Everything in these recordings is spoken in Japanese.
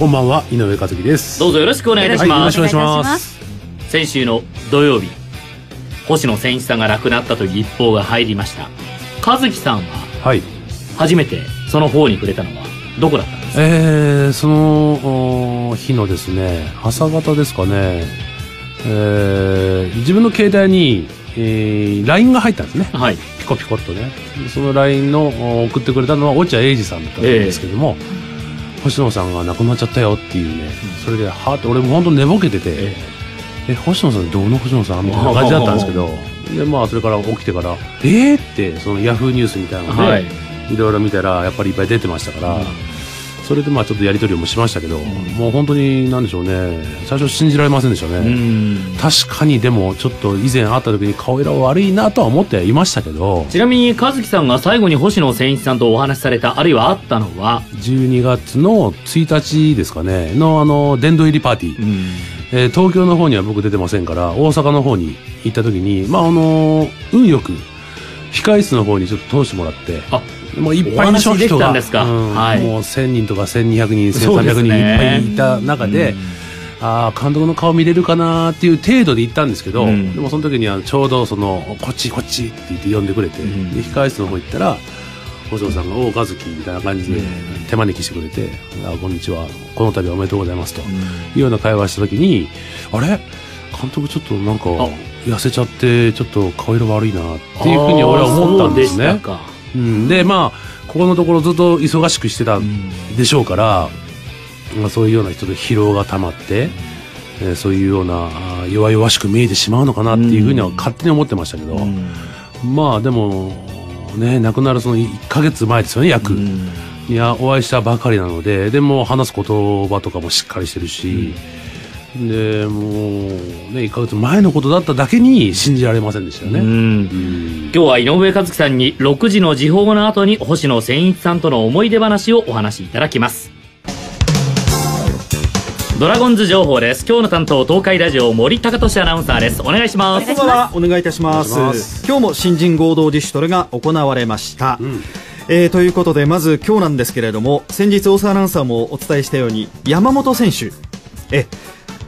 こんばんは井上和樹です。どうぞよろしくお願いいたします、はい、よろしくお願いします。先週の土曜日星野千一さんが亡くなったという一報が入りました。和樹さんははい。初めてその方に触れたのはどこだったんですか、えー、その日のですね朝方ですかね、えー、自分の携帯に、えー、LINE が入ったんですね、はい、ピコピコっとね。その LINE の送ってくれたのは落合英二さんだったんですけども、えー、星野さんが亡くなっちゃったよっていうね、それではって俺も本当寝ぼけてて、え星野さんどの星野さんみたいな感じだったんですけどでまあそれから起きてから「えー!」ってそのヤフーニュースみたいなので、はい。いろいろ見たらやっぱりいっぱい出てましたから、うん、それでまあちょっとやり取りもしましたけど、うん、もう本当に何でしょうね。最初信じられませんでしたね、確かにでもちょっと以前会った時に顔色悪いなとは思っていましたけどちなみに和樹さんが最後に星野千一さんとお話しされたあるいは会ったのは？12月の1日ですかね。のあの殿堂入りパーティー、えー、東京の方には僕出てませんから大阪の方に行った時にまああの運よく控室の方にちょっと通してもらってあもういっぱいの人が、うん、もう1000人とか1200人1300人いっぱいいた中で、ああ監督の顔見れるかなっていう程度で行ったんですけど、うん、でもその時にはちょうどそのこっちこっちって言って呼んでくれて、うん、で控室の方行ったら星野さんが「おお和樹」みたいな感じで手招きしてくれて「あこんにちはこの度はおめでとうございます」というような会話した時に「あれ？監督ちょっとなんか痩せちゃってちょっと顔色悪いな」っていうふうに俺は思ったんですね。うん、でまあここのところずっと忙しくしてたでしょうから、まあ、そういうような人で疲労がたまって、えー、そういうような弱々しく見えてしまうのかなっていうふうには勝手に思ってましたけど、まあでもね亡くなるその1か月前ですよね約。いやお会いしたばかりなのででも話す言葉とかもしっかりしてるし、でもうね1か月前のことだっただけに信じられませんでしたよね、今日は井上和樹さんに6時の時報の後に星野千一さんとの思い出話をお話しいただきます。ドラゴンズ情報です。今日の担当東海ラジオ森高俊アナウンサーです。お願いします。こんばんは。お願いいたします。今日も新人合同自主トレが行われました、うん。えー、ということでまず今日なんですけれども先日大沢アナウンサーもお伝えしたように山本選手。え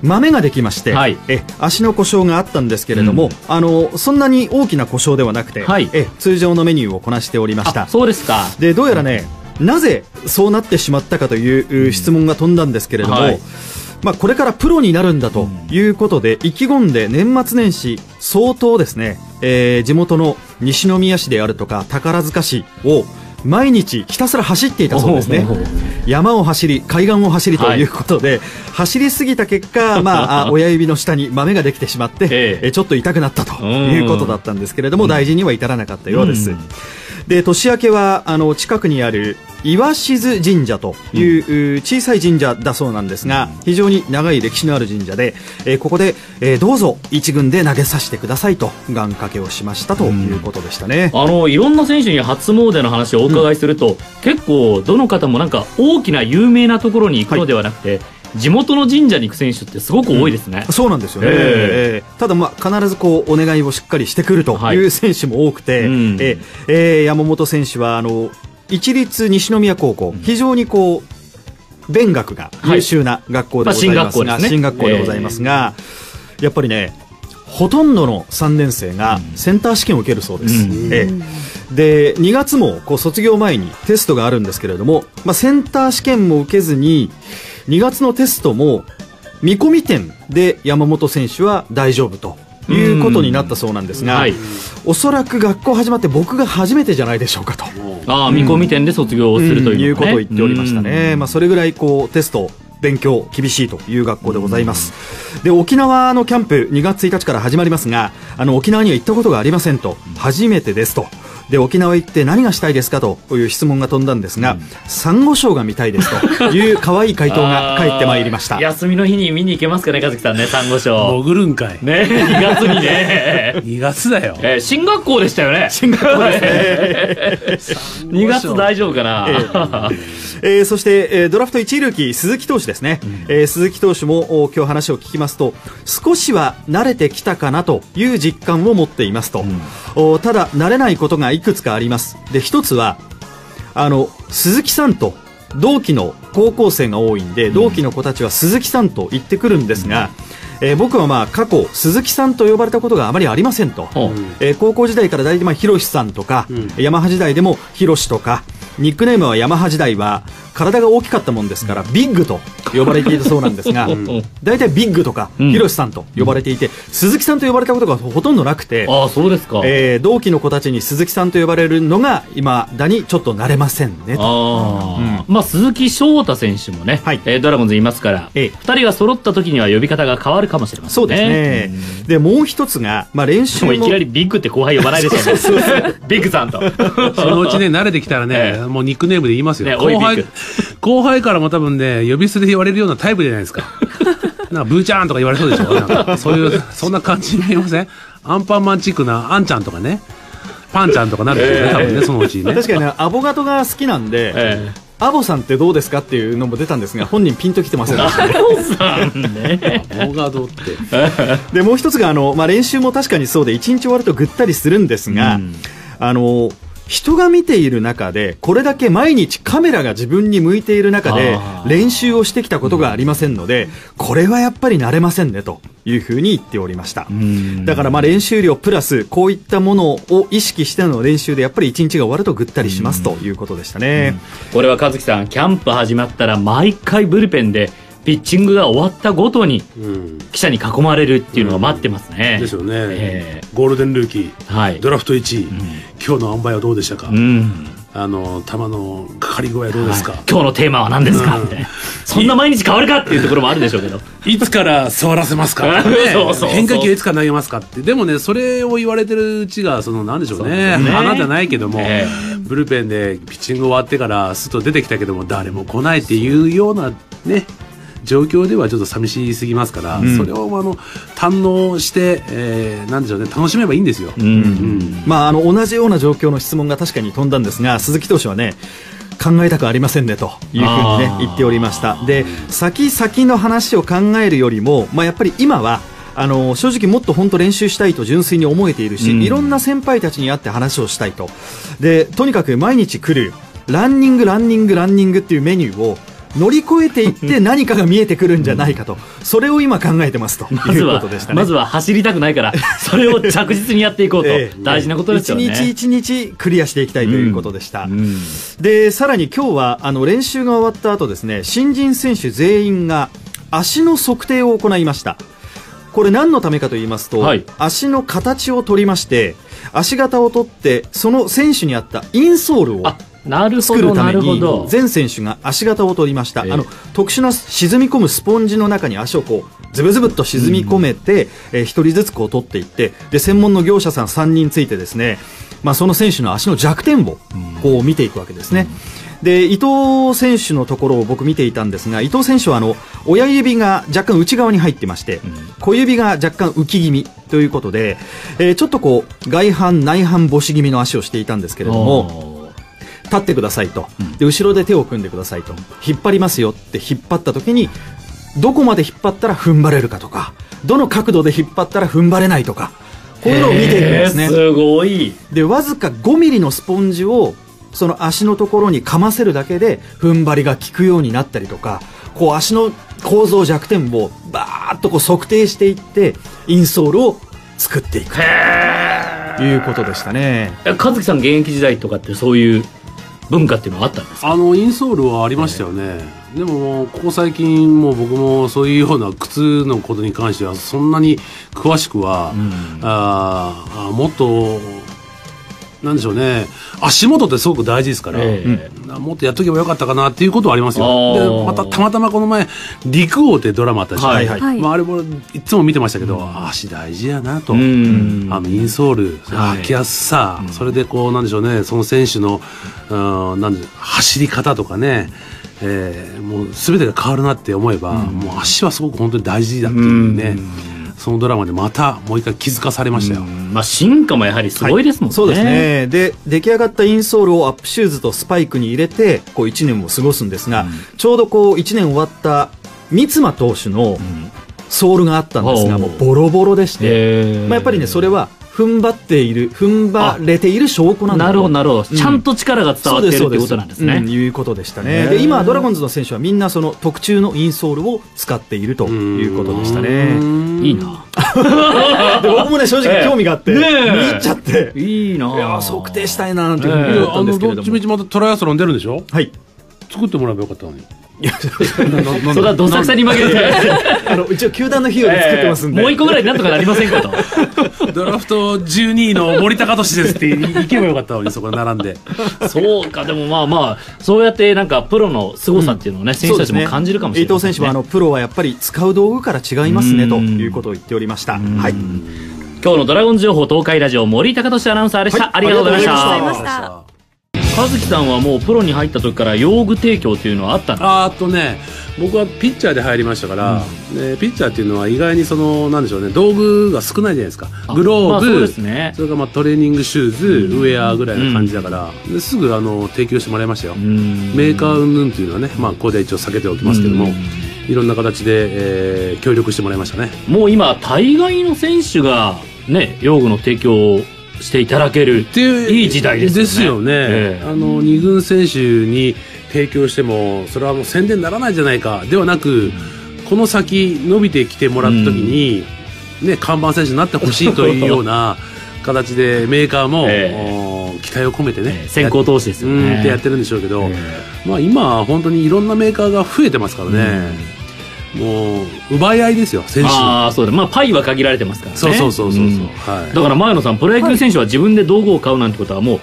豆ができまして、はい、え足の故障があったんですけれども、うん、あのそんなに大きな故障ではなくて、はい、え通常のメニューをこなしておりました。そうですか。でどうやらねなぜそうなってしまったかという質問が飛んだんですけれども、はい、まあ、これからプロになるんだということで、意気込んで年末年始相当ですね、えー、地元の西宮市であるとか宝塚市を毎日ひたすら走っていたそうですね。山を走り海岸を走りということで、はい、走りすぎた結果、まあ、親指の下に豆ができてしまって、ええ、ちょっと痛くなったということだったんですけれども、大事には至らなかったようです。うんで年明けはあの近くにある岩静神社という、小さい神社だそうなんですが非常に長い歴史のある神社で、えー、ここで、えー、どうぞ一軍で投げさせてくださいと願掛けをしましたということでしたね、あのいろんな選手に初詣の話をお伺いすると、うん、結構どの方もなんか大きな有名なところに行くのではなくて、はい地元の神社に行く選手ってすごく多いですね、うん、そうなんですよね、えー、ただ、まあ、必ずこうお願いをしっかりしてくるという選手も多くて、はいうん、えー、山本選手はあの一律西宮高校、非常にこう弁学が優秀な学校でございますが、はいまあ、進学校、ね、でございますが、えー、やっぱりねほとんどの3年生がセンター試験を受けるそうです、うん、えー、で2月もこう卒業前にテストがあるんですけれども、まあ、センター試験も受けずに2月のテストも見込み点で山本選手は大丈夫ということになったそうなんですが、はい、おそらく学校始まって僕が初めてじゃないでしょうかと。あ、見込み点で卒業するという,、いうことを言っておりましたね、まあ、それぐらいこうテスト勉強厳しいという学校でございます、で沖縄のキャンプ2月1日から始まりますがあの沖縄には行ったことがありませんと。初めてですとで沖縄行って何がしたいですかという質問が飛んだんですが、うん、サンゴ礁が見たいですという可愛い回答が返ってまいりました。休みの日に見に行けますかね和樹さんねサンゴ礁。潜るんかい。ね2月にね。2月だよ、えー、新学校でしたよね。新学校ですね。2月大丈夫かな、えーえー、そして、えー、ドラフト1位ルーキー鈴木投手ですね、うん、えー、鈴木投手も今日話を聞きますと少しは慣れてきたかなという実感を持っていますと、うん、ただ慣れないことがいくつかあります。で一つはあの鈴木さんと同期の高校生が多いんで同期の子たちは鈴木さんと言ってくるんですが、えー、僕はまあ過去鈴木さんと呼ばれたことがあまりありませんと、えー、高校時代から大体まあ広さんとか、うん、ヤマハ時代でも広とかニックネームはヤマハ時代は体が大きかったもんですからビッグと呼ばれていたそうなんですが 大体ビッグとかヒロシさんと呼ばれていて、鈴木さんと呼ばれたことがほとんどなくてあそうですか、えー、同期の子たちに鈴木さんと呼ばれるのが今だにちょっと慣れませんねあ、うん、まあ、鈴木翔太選手もね、はい。えー、ドラゴンズいますから、ええ、2人が揃った時には呼び方が変わるかもしれませんね。そうですね、うん、でもう一つが、まあ、練習もいきなりビッグって後輩呼ばないですよね。ビッグさんと。そのうちね慣れてきたらね、ええ、もうニックネームで言いますよ、ね、後輩後輩からも多分ね、呼び捨てで言われるようなタイプじゃないですか。なんかブーちゃんとか言われそうでしょ？なんかそういう、そんな感じに見えません？アンパンマンチックなあんちゃんとかね。パンちゃんとかなるんですよね、多分ね、そのうちね。確かにね、アボガトが好きなんで、えーアボさんってどうですかっていうのも出たんですが 本人ピンときてませんでしたね。アボさんね。アボガドって。でもう一つがあの、まあ、練習も確かにそうで1日終わるとぐったりするんですが、うん、あの人が見ている中でこれだけ毎日カメラが自分に向いている中で練習をしてきたことがありませんのでこれはやっぱり慣れませんねというふうに言っておりました。だからまあ練習量プラスこういったものを意識しての練習でやっぱり一日が終わるとぐったりしますということでしたね。これは和樹さんキャンプ始まったら毎回ブルペンでピッチングが終わったごとに記者に囲まれるっていうのが待ってますね、うん、ですよね、えー、ゴールデンルーキー、はい、ドラフト1位、うん、今日の塩梅はどうでしたか、うん、あの球のかかり具合どうですか、はい、今日のテーマは何ですか、みたいな。そんな毎日変わるかっていうところもあるでしょうけど。いつから座らせますか、ね、そうそう変化球いつから投げますかって。でもねそれを言われてるうちがそのなんでしょうね。ね。花じゃないけども、えー、ブルペンでピッチング終わってからすっと出てきたけども誰も来ないっていうようなね状況ではちょっと寂しすぎますから、うん、それをあの堪能して、えー、なんでしょうね楽しめばいいんですよ、うん。うん、まあ、あの同じような状況の質問が確かに飛んだんですが鈴木投手はね考えたくありませんねというふうにね言っておりました。で先々の話を考えるよりも、まあ、やっぱり今はあの正直もっと本当練習したいと純粋に思えているし、うん、いろんな先輩たちに会って話をしたいと。でとにかく毎日来る。ランニングランニングランニングっていうメニューを乗り越えていって何かが見えてくるんじゃないかと、それを今考えてますということでしたね。まずは走りたくないから、それを着実にやっていこうと、大事なことですよね。一日一日クリアしていきたいということでした。うんうん、で、さらに今日はあの練習が終わった後ですね、新人選手全員が足の測定を行いました。これ何のためかと言いますと、はい、足の形を取りまして、足型を取って、その選手に合ったインソールをなる作るために全選手が足型を取りました、えー、あの特殊な沈み込むスポンジの中に足をこうズブズブっと沈み込めて、うん、えー、1人ずつこう取っていってで専門の業者さん3人ついてですね、まあ、その選手の足の弱点をこう見ていくわけですね。うん、で伊藤選手のところを僕見ていたんですが伊藤選手はあの親指が若干内側に入ってまして、うん、小指が若干浮き気味ということで、えー、ちょっとこう外反内反母子気味の足をしていたんですけれども立ってくださいと、で後ろで手を組んでくださいと。引っ張りますよって引っ張った時にどこまで引っ張ったら踏ん張れるかとかどの角度で引っ張ったら踏ん張れないとかこういうのを見ていくんですね。すごい。でわずか5ミリのスポンジをその足のところにかませるだけで踏ん張りが効くようになったりとかこう足の構造弱点をバーッとこう測定していってインソールを作っていくということでしたね。和樹さん現役時代とかってそういう文化っていうのはあったんですあのインソールはありましたよね、でもここ最近も僕もそういうような靴のことに関してはそんなに詳しくは、うん、あもっとなんでしょうね。足元ってすごく大事ですから、えー、もっとやっとけばよかったかなっていうことはありますよ。でまたたまたまこの前「陸王」ってドラマあったじゃないですか、はい。まあ、あれもいつも見てましたけど、うん、足大事やなと、あのインソール履きやすさ、はい、それでこうなんでしょうねその選手の、うん、なんで走り方とかねえー、もう全てが変わるなって思えば、うん、もう足はすごく本当に大事だっていうね、うんそのドラマでまたもう一回気づかされましたよ、まあ、進化もやはりすごいですもんね、はい、そうですね。で出来上がったインソールをアップシューズとスパイクに入れてこう1年を過ごすんですが、うん、ちょうどこう1年終わった三ツ間投手のソールがあったんですが、もうボロボロでして、まあ、やっぱりねそれは踏ん張っている踏ん張れている証拠なんだなるほどなるほど、ちゃんと力が伝わってるってことなんですね、うん、いうことでしたね。で今ドラゴンズの選手はみんなその特注のインソールを使っているということでしたね。いいな。で僕もね正直 興味があって、見入っちゃって。いいな。いや測定したいななんていうふうに思ったんですけれども、どっちみちまたトライアスロン出るんでしょ？はい作ってもらえばよかったのに。いやそれはどさくさに負けて。あの一応球団の費用で作ってますんで、もう一個ぐらいなんとかなりませんかと。ドラフト12位の森高俊です。って行けばよかったのにそこ並んで。そうか。でもまあまあそうやってなんかプロの凄さっていうのをね、選手たちも感じるかもしれない、伊藤選手はあのプロはやっぱり使う道具から違いますねということを言っておりました。はい。今日のドラゴンズ情報東海ラジオ森高俊アナウンサーでした、ありがとうございました和樹さんはもうプロに入った時から用具提供っていうのはあったんですかあとね僕はピッチャーで入りましたから、うん、でピッチャーっていうのは意外にそのなんでしょうね道具が少ないじゃないですか。グローブ、まあ、そうですね、それからまあトレーニングシューズ、うん、ウェアぐらいな感じだから、うん、ですぐあの提供してもらいましたよ、メーカー云々っていうのはね、まあ、ここで一応避けておきますけども、いろんな形で、えー、協力してもらいましたね。もう今大概の選手がね用具の提供していただけるっていういい時代ですよね。ですよね。えー、あの二軍選手に提供してもそれはもう宣伝にならないじゃないか。ではなく、この先伸びてきてもらった時に、ね、看板選手になってほしいというような 形でメーカーも、えー、期待を込めてね、えー、先行投資ですよね。ってやってるんでしょうけど、えー、まあ、今本当にいろんなメーカーが増えてますからね。もう奪い合いですよ選手ああそうだ。まあパイは限られてますからね。そうそうそうそう、うん、はい、だから前野さんプロ野球選手は自分で道具を買うなんてことはもう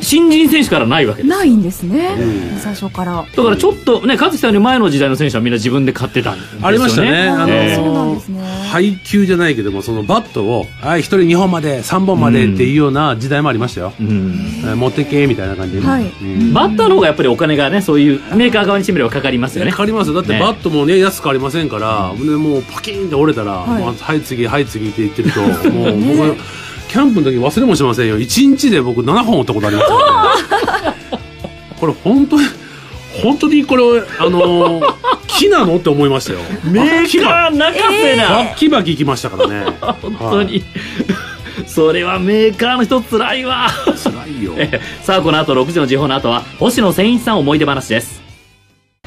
新人選手からないわけですないんですね、うん、最初から。だからちょっとね勝木さんより前の時代の選手はみんな自分で買ってたんですよね。ありましたね。あのー、そうなんですね。配球じゃないけどもそのバットを一人2本まで3本までっていうような時代もありましたよ、うん、持ってけみたいな感じで、はい。うん、バッターの方がやっぱりお金がねそういうメーカー側にしてみればかかりますよね。かかりますだってバットもね安くありませんから、ね、もうパキンって折れたら、はい、はい次はい次って言ってると もう僕キャンプの時忘れもしませんよ。1日で僕7本折ったことありますからね。これ本当に本当にこれあのー、木なのって思いましたよ。メーカー泣かせな、バッキバキいきましたからね。本当に、はい、それはメーカーの人つらいわ。つらいよ。さあこの後6時の時報の後は星野千一さん思い出話です。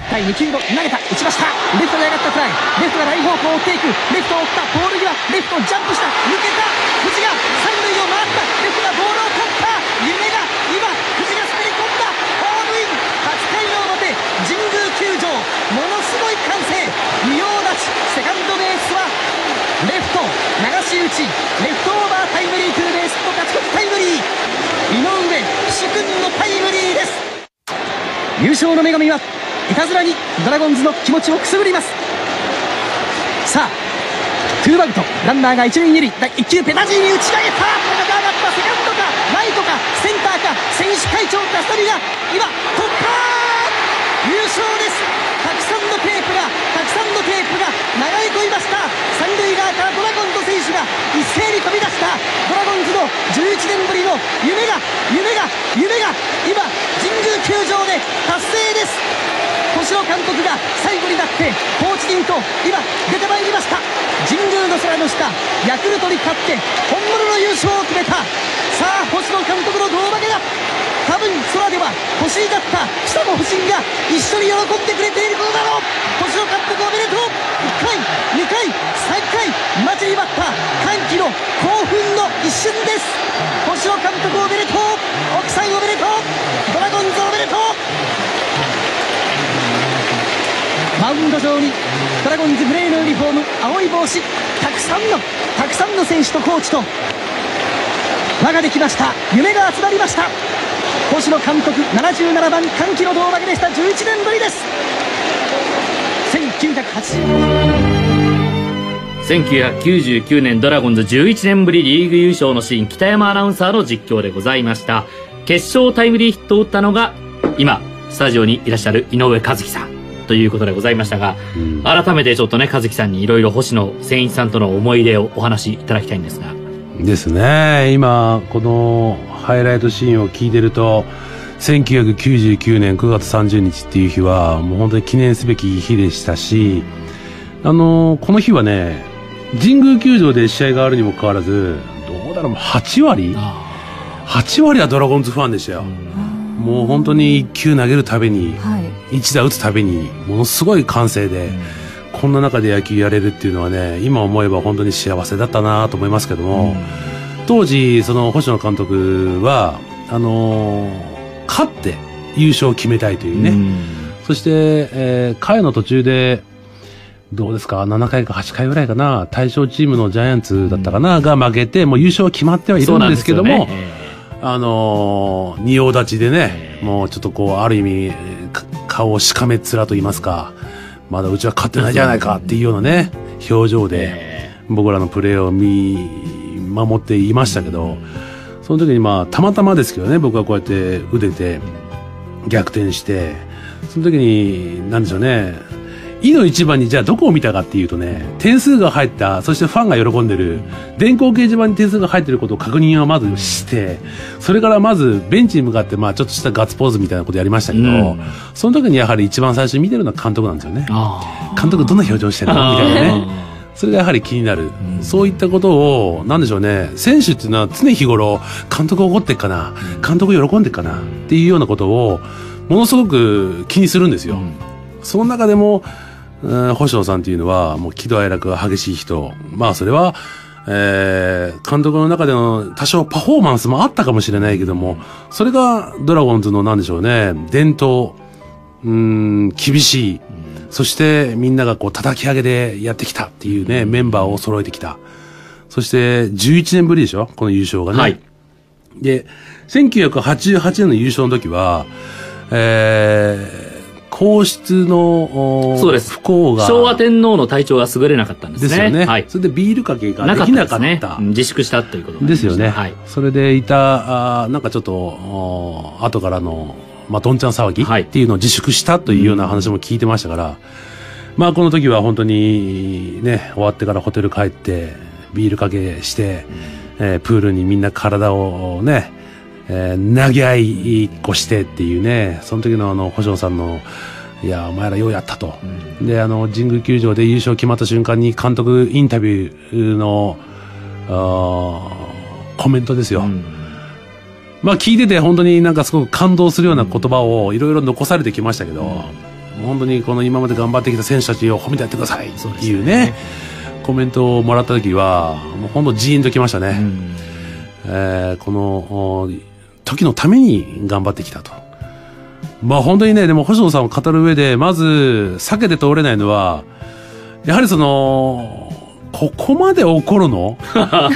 第2球後投げた打ちました。レフトに上がったフライ。レフトがライン方向を追っていく。レフトを追ったポール際。レフトジャンプした。抜けた。藤が三塁を回った。レフトがボールを取った。夢が今藤が滑り込んだ。ホームイン。8回の表。神宮球場。ものすごい歓声。仁王立ちセカンドベースはレフト流し打ち。レフトオーバータイムリーツーベースと勝ち越しタイムリー。井上一樹君のタイムリーです。優勝の女神はいたずらにドラゴンズの気持ちをくすぐります。さあツーバウトランナーが一塁二塁。第1球ペタジーに打ち上げた。上がったセカンドかライトかセンターか選手会長ダストリが今突破!優勝です。たくさんのテープがたくさんのテープが流れ込みました。三塁側からドラゴンズ選手が一斉に飛び出した。ドラゴンズの11年ぶりの夢が夢が夢が今神宮球場で達成です。星野監督が最後になってコーチ陣と今出てまいりました。神宮の空の下ヤクルトに勝って本物の優勝を決めた。さあ星野監督の胴負けだ。多分空では欲しいだった下の夫人が一緒に喜んでくれていることだろう。星野監督おめでとう。1回2回3回待ちに待った。歓喜の興奮の一瞬です。星野監督おめでとう。マウンド上にドラゴンズグレーのユニフォーム青い帽子たくさんのたくさんの選手とコーチと輪ができました。夢が集まりました。星野監督77番歓喜の胴上げでした。11年ぶりです。1999年ドラゴンズ11年ぶりリーグ優勝のシーン北山アナウンサーの実況でございました。決勝タイムリーヒットを打ったのが今スタジオにいらっしゃる井上和樹さん。ということでございましたが、うん、改めてちょっとね和樹さんにいろいろ星野千一さんとの思い出をお話しいただきたいんですが。ですね。今このハイライトシーンを聞いてると1999年9月30日っていう日はもう本当に記念すべき日でしたしあのこの日はね神宮球場で試合があるにもかかわらずどうだたらもう8割？あ ?8 割はドラゴンズファンでしたよ。もう本当に1球投げるたびに、はい。1打打つたびに、ものすごい歓声で、こんな中で野球やれるっていうのはね、今思えば本当に幸せだったなと思いますけども、当時、その星野監督は、あのー勝って優勝を決めたいというね、そして、えー回の途中で、どうですか、7回か8回ぐらいかな、対象チームのジャイアンツだったかな、が負けて、もう優勝は決まってはいるんですけども、あのー仁王立ちでね、もうちょっとこう、ある意味、顔をしかめっ面と言いますか、まだうちは勝ってないじゃないかっていうようなね、表情で、僕らのプレーを見、守っていましたけど、その時にまあ、たまたまですけどね、僕はこうやって腕で逆転して、その時に、なんでしょうね、いの一番にじゃあどこを見たかっていうとね、点数が入った、そしてファンが喜んでる、電光掲示板に点数が入ってることを確認はまずして、それからまずベンチに向かってまあちょっとしたガッツポーズみたいなことやりましたけど、うん。その時にやはり一番最初に見てるのは監督なんですよね。あ監督どんな表情してるのみたいなね。それがやはり気になる。そういったことを、なんでしょうね、選手っていうのは常日頃、監督怒ってっかな、監督喜んでっかな、っていうようなことを、ものすごく気にするんですよ。その中でも、うん星野さんっていうのは、もう喜怒哀楽が激しい人。まあ、それは、えー、監督の中での多少パフォーマンスもあったかもしれないけども、それがドラゴンズのなんでしょうね、伝統、うーん、厳しい、そしてみんながこう叩き上げでやってきたっていうね、メンバーを揃えてきた。そして11年ぶりでしょこの優勝がね。はいで、1988年の優勝の時は、えー、皇室の、おそうです不幸が。昭和天皇の体調が優れなかったんですね。ですよね。はい。それでビールかけがなかできなかった。ね。うん自粛したということですよね。はい。それでいた、あーなんかちょっと、お後からの、まあ、どんちゃん騒ぎはいっていうのを自粛したというような話も聞いてましたから、まあ、この時は本当にね、終わってからホテル帰って、ビールかけして、えープールにみんな体をね、えー投げ合いっこしてっていうね、その時のあの、星野さんの、いや、お前らようやったと。で、あの、神宮球場で優勝決まった瞬間に監督インタビューの、コメントですよ。まあ聞いてて本当になんかすごく感動するような言葉をいろいろ残されてきましたけど、本当にこの今まで頑張ってきた選手たちを褒めてやってくださいっていうね、コメントをもらった時は、もう本当ジーンときましたね。えーこのお時のために頑張ってきたと。まあ本当にね、でも星野さんを語る上で、まず避けて通れないのは、やはりその、ここまで怒るの？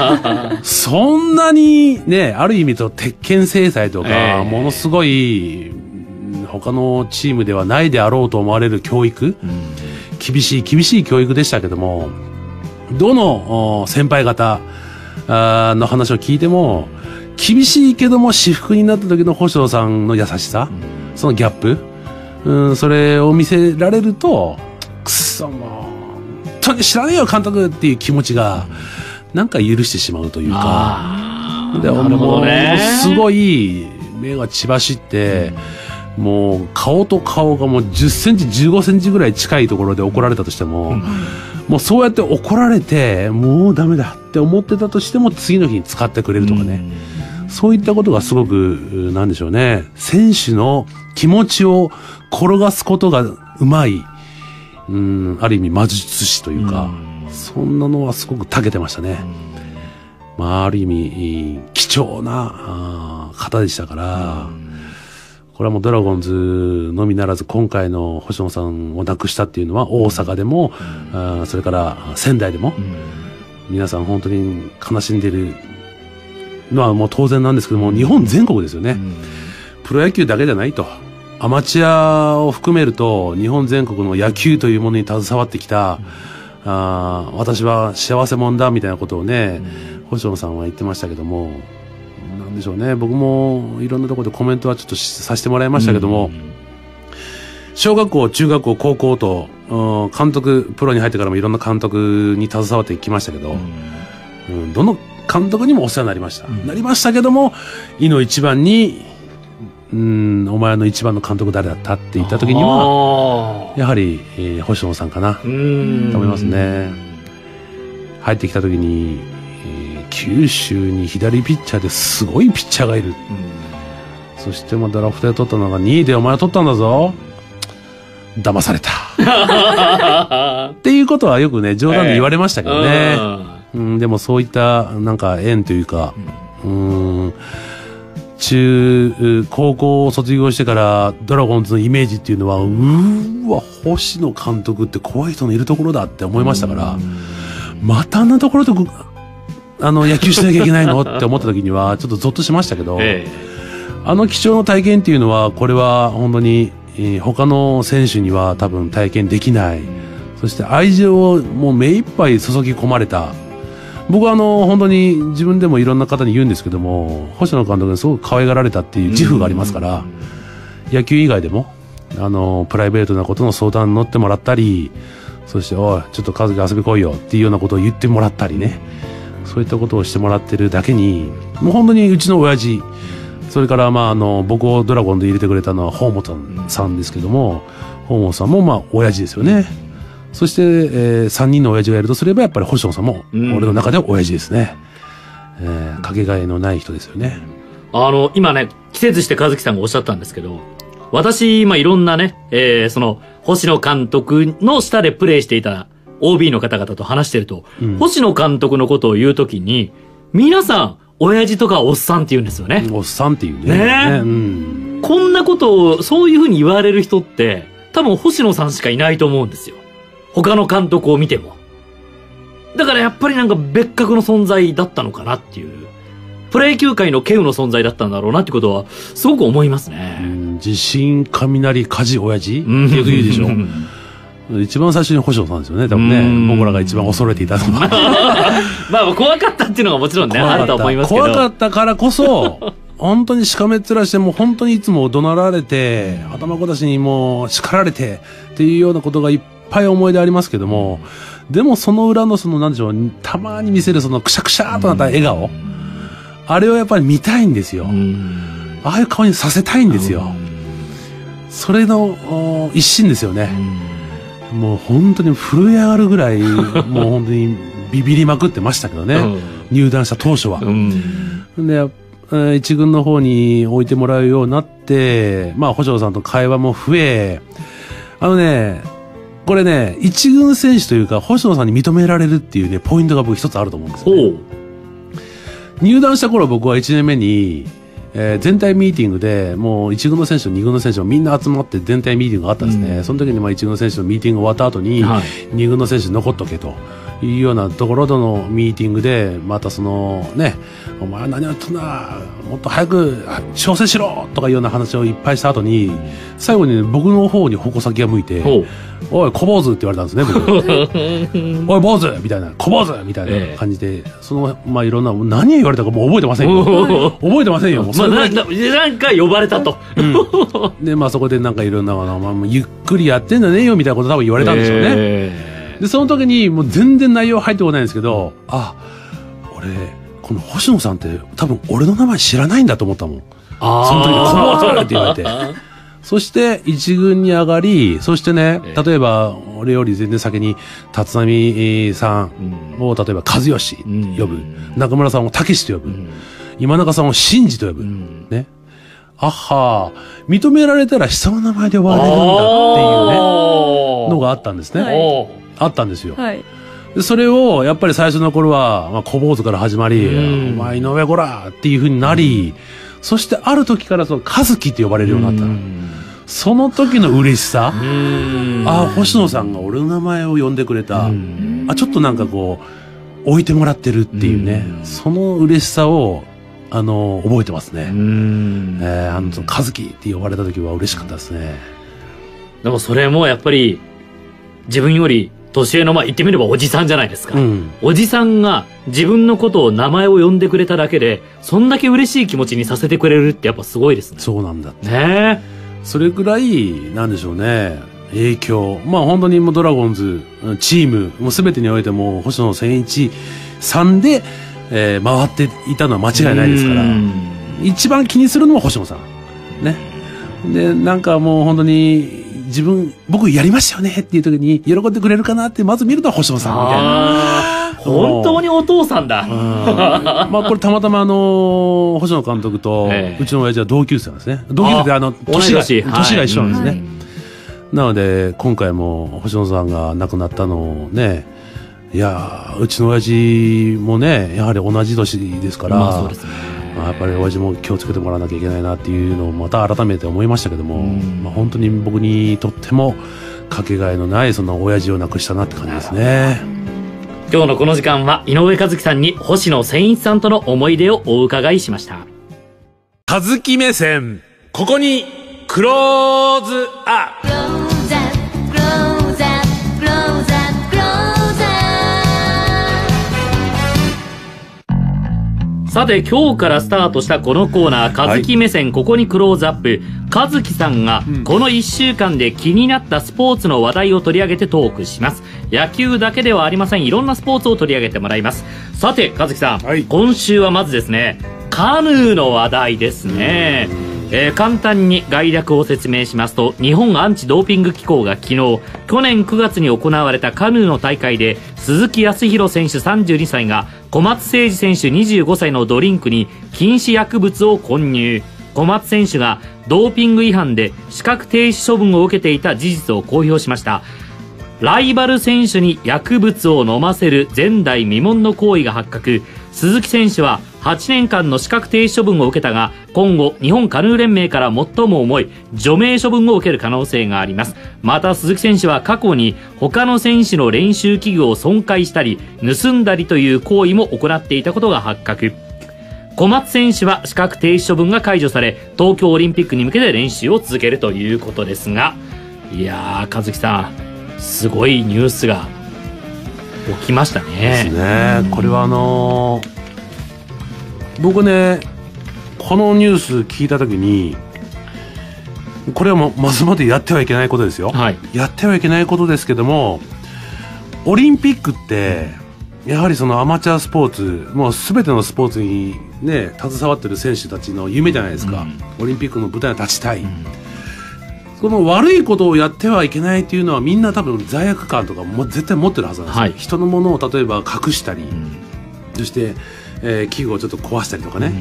そんなにね、ある意味と鉄拳制裁とか、ええ。ものすごい、うん他のチームではないであろうと思われる教育、厳しい厳しい教育でしたけども、どのお先輩方の話を聞いても、厳しいけども私服になった時の星野さんの優しさ、そのギャップ、うん、それを見せられると、くっそもう、本当に知らねえよ監督っていう気持ちが、なんか許してしまうというか、あでもうすごい目が血走って、もう顔と顔がもう10センチ、15センチぐらい近いところで怒られたとしても、もうそうやって怒られて、もうダメだって思ってたとしても次の日に使ってくれるとかね。そういったことがすごく、うなんでしょうね。選手の気持ちを転がすことがうまい、うん、ある意味魔術師というか、そんなのはすごく長けてましたね。まあ、ある意味、貴重な方でしたから、これはもうドラゴンズのみならず今回の星野さんを亡くしたっていうのは大阪でも、それから仙台でも、皆さん本当に悲しんでいるのはもう当然なんですけども、日本全国ですよね。プロ野球だけじゃないと。アマチュアを含めると、日本全国の野球というものに携わってきた、あー私は幸せ者だみたいなことをね、星野さんは言ってましたけども、なんでしょうね、僕もいろんなところでコメントはちょっとしさせてもらいましたけども、小学校、中学校、高校と、うん監督、プロに入ってからもいろんな監督に携わってきましたけど、うんどの監督にもお世話になりました。なりましたけども、井の一番に、うん、お前の一番の監督誰だったって言った時には、は、やはり、えー星野さんかな、うんと思いますね。入ってきた時に、えー九州に左ピッチャーですごいピッチャーがいる。そしてもうドラフトで取ったのが2位でお前は取ったんだぞ。騙された。っていうことはよくね、冗談で言われましたけどね。うん、でもそういった、なんか縁というか、うん、中、高校を卒業してからドラゴンズのイメージっていうのは、うーわ、星野監督って怖い人のいるところだって思いましたから、またあんなところでぐあの野球しなきゃいけないの？って思った時には、ちょっとゾッとしましたけど、えあの貴重な体験っていうのは、これは本当に、えー他の選手には多分体験できない。そして愛情をもう目いっぱい注ぎ込まれた。僕はあの、本当に自分でもいろんな方に言うんですけども、星野監督にすごく可愛がられたっていう自負がありますから、野球以外でも、あの、プライベートなことの相談に乗ってもらったり、そして、おい、ちょっと家族遊び来いよっていうようなことを言ってもらったりね。そういったことをしてもらってるだけに、もう本当にうちの親父、それから、まあ、あの、僕をドラゴンで入れてくれたのは、ホーモトンさんですけども、ホーモトさんも、まあ、親父ですよね。そして、えー、3人の親父がいるとすれば、やっぱり星野さんも、うん俺の中では親父ですね。えー、かけがえのない人ですよね。あの、今ね、季節して和樹さんがおっしゃったんですけど、私、今いろんなね、えー、その、星野監督の下でプレーしていた OB の方々と話してると、うん星野監督のことを言うときに、皆さん、親父とかおっさんって言うんですよね。おっさんっていうね。ねうん。こんなことを、そういうふうに言われる人って、多分星野さんしかいないと思うんですよ。他の監督を見ても。だからやっぱりなんか別格の存在だったのかなっていう。プロ野球界の稀有の存在だったんだろうなってことは、すごく思いますうね。ん地震、雷、火事、親父？ってうんよく言うでしょ？う。ん一番最初に星野さんですよね、多分うんね。僕らが一番恐れていたのは。まあ怖かったっていうのがもちろんね、あるとは思いますけど。怖かったからこそ、本当にしかめっ面して、もう本当にいつも怒鳴られて、頭ごたしにもう叱られて、っていうようなことがいっぱい思い出ありますけども、でもその裏のその、なんでしょう、たまに見せるそのくしゃくしゃーとなった笑顔、あれをやっぱり見たいんですよ。うんああいう顔にさせたいんですよ。それのお一心ですよね。もう本当に震え上がるぐらい、もう本当にビビりまくってましたけどね。入団した当初は。うん。で、えー一軍の方に置いてもらうようになって、まあ、星野さんと会話も増え、あのね、これね、一軍選手というか、星野さんに認められるっていうね、ポイントが僕一つあると思うんですよ、ね。入団した頃僕は1年目に、えー全体ミーティングで、もう1軍の選手と2軍の選手もみんな集まって全体ミーティングがあったんですね。その時にまあ1軍の選手のミーティングが終わった後に、はい2軍の選手残っとけというようなところでのミーティングで、またそのね、お前は何をやってんだ？もっと早く調整しろとかいうような話をいっぱいした後に、最後に、ね、僕の方に矛先が向いて。おい、小坊主って言われたんですね、僕。おい、坊主みたいな、小坊主みたいええな感じで、その、まあ、いろんな、何を言われたかもう覚えてませんよ。覚えてませんよ。もうまあ、なんか呼ばれたと。で、まあ、そこでなんかいろんな、まあ、ゆっくりやってんじゃねえよ、みたいなこと多分言われたんでしょうね。えで、その時に、もう全然内容入ってこないんですけど、あ、俺、この星野さんって多分俺の名前知らないんだと思ったもん。あその時に、小あ坊主って言われて。そして、一軍に上がり、そしてねえ、え例えば、俺より全然先に、立浪さんを、例えば、和義うん呼ぶ。中村さんを武史と呼ぶ。ん今中さんを真治と呼ぶ。んね。あは認められたら下の名前で呼ばれるんだっていうね、のがあったんですね。はいおあったんですよ。はい。でそれを、やっぱり最初の頃は、まあ、小坊主から始まり、うんお前井上こらっていう風になり、そしてある時からその、和樹って呼ばれるようになったの。その時の嬉しさ、ああ、星野さんが俺の名前を呼んでくれた。あ、ちょっとなんかこう、置いてもらってるっていうね、うんその嬉しさを、あの、覚えてますね。うんえー、あの和樹って呼ばれた時は嬉しかったですね。でもそれもやっぱり、自分より年上の、まあ言ってみればおじさんじゃないですか。うん。おじさんが自分のことを名前を呼んでくれただけで、そんだけ嬉しい気持ちにさせてくれるってやっぱすごいですね。そうなんだ。ねそれぐらい、なんでしょうね。影響。まあ本当にもうドラゴンズ、うんチーム、もう全てにおいてもう星野千一さんで、えー回っていたのは間違いないですからう、ん一番気にするのは星野さん。ね。で、なんかもう本当に自分、僕やりましたよねっていう時に喜んでくれるかなって、まず見るのは星野さんみたいな。本当にお父さんだ。うんまあこれたまたまあの星野監督とええうちの親父は同級生なんですね。同級生であの年が年が一緒なんですね。はいなので今回も星野さんが亡くなったのをね、いやーうちの親父もねやはり同じ年ですから、まあそうですね。まあやっぱり親父も気をつけてもらわなきゃいけないなっていうのをまた改めて思いましたけども、うんまあ本当に僕にとってもかけがえのないその親父を亡くしたなって感じですね。今日のこの時間は井上和樹さんに星野千一さんとの思い出をお伺いしました。和樹目線ここにクローズアップさて今日からスタートしたこのコーナー、和樹目線ここにクローズアップ。和樹さんがこの1週間で気になったスポーツの話題を取り上げてトークします。野球だけではありません。いろんなスポーツを取り上げてもらいます。さて、和樹さん、はい今週はまずですね、カヌーの話題ですね。えー簡単に概略を説明しますと日本アンチドーピング機構が昨日去年9月に行われたカヌーの大会で鈴木康弘選手32歳が小松誠司選手25歳のドリンクに禁止薬物を混入。小松選手がドーピング違反で資格停止処分を受けていた事実を公表しました。ライバル選手に薬物を飲ませる前代未聞の行為が発覚。鈴木選手は8年間の資格停止処分を受けたが今後日本カヌー連盟から最も重い除名処分を受ける可能性があります。また鈴木選手は過去に他の選手の練習器具を損壊したり盗んだりという行為も行っていたことが発覚。小松選手は資格停止処分が解除され東京オリンピックに向けて練習を続けるということですがいやー和樹さんすごいニュースが起きましたね。ですねね。これはあのー僕ね、このニュース聞いたときに、これはもうまずまでやってはいけないことですよ。はいやってはいけないことですけども、オリンピックって、やはりそのアマチュアスポーツ、もうすべてのスポーツにね、携わってる選手たちの夢じゃないですか。オリンピックの舞台に立ちたい。その悪いことをやってはいけないっていうのはみんな多分罪悪感とかも絶対持ってるはずなんですよ。はい人のものを例えば隠したり、そして、えー器具をちょっと壊したりとかね、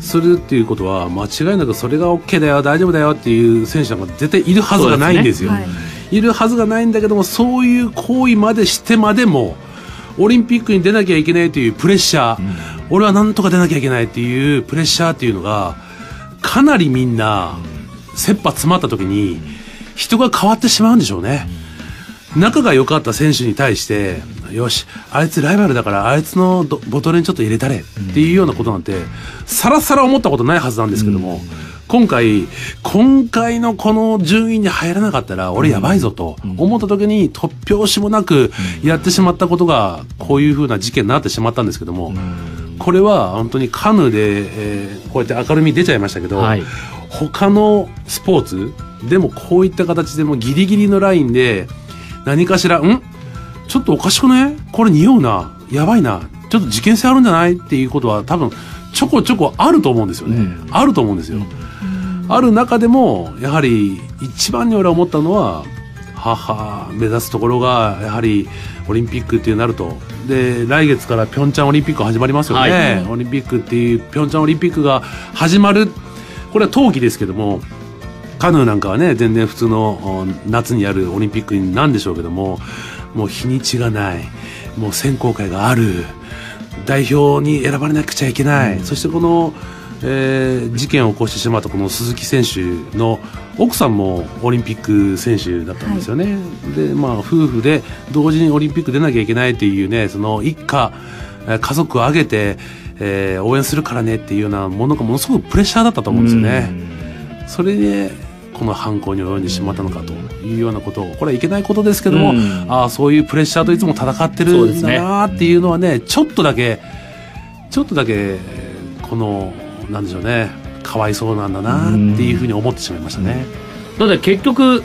するっていうことは間違いなくそれが OK だよ大丈夫だよっていう選手なんか絶対いるはずがないんですよ。はいいるはずがないんだけどもそういう行為までしてまでもオリンピックに出なきゃいけないというプレッシャー、俺はなんとか出なきゃいけないっていうプレッシャーっていうのがかなりみんな切羽詰まった時に人が変わってしまうんでしょうね。仲が良かった選手に対して、よし、あいつライバルだから、あいつのどボトルにちょっと入れたれっていうようなことなんて、さらさら思ったことないはずなんですけども、今回、今回のこの順位に入らなかったら、俺やばいぞと思った時に、突拍子もなくやってしまったことが、こういう風な事件になってしまったんですけども、これは本当にカヌーで、えーこうやって明るみに出ちゃいましたけど、はい。他のスポーツでもこういった形でもギリギリのラインで何かしら、ん？ちょっとおかしくないこれ匂うな。やばいな。ちょっと事件性あるんじゃない？っていうことは多分ちょこちょこあると思うんですよね。あると思うんですよ。ある中でも、やはり一番に俺は思ったのは、母、目指すところが、やはりオリンピックっていうなると。で、来月からピョンチャンオリンピック始まりますよね。はいオリンピックっていう、ピョンチャンオリンピックが始まる。これは冬季ですけども、カヌーなんかはね、全然普通のお夏にやるオリンピックなんでしょうけども、もう日にちがない。もう選考会がある。代表に選ばれなくちゃいけない。そしてこの、えー事件を起こしてしまったこの鈴木選手の奥さんもオリンピック選手だったんですよね。で、まあ夫婦で同時にオリンピック出なきゃいけないっていうね、その一家、えー家族を挙げて、えー応援するからねっていうようなものがものすごくプレッシャーだったと思うんですよね。それでこの犯行に及んでしまったのかというようなことを。これはいけないことですけども、うん。ああそういうプレッシャーといつも戦ってるんだなっていうのはねちょっとだけちょっとだけこのなんでしょうねかわいそうなんだなっていうふうに思ってしまいましたね。だって結局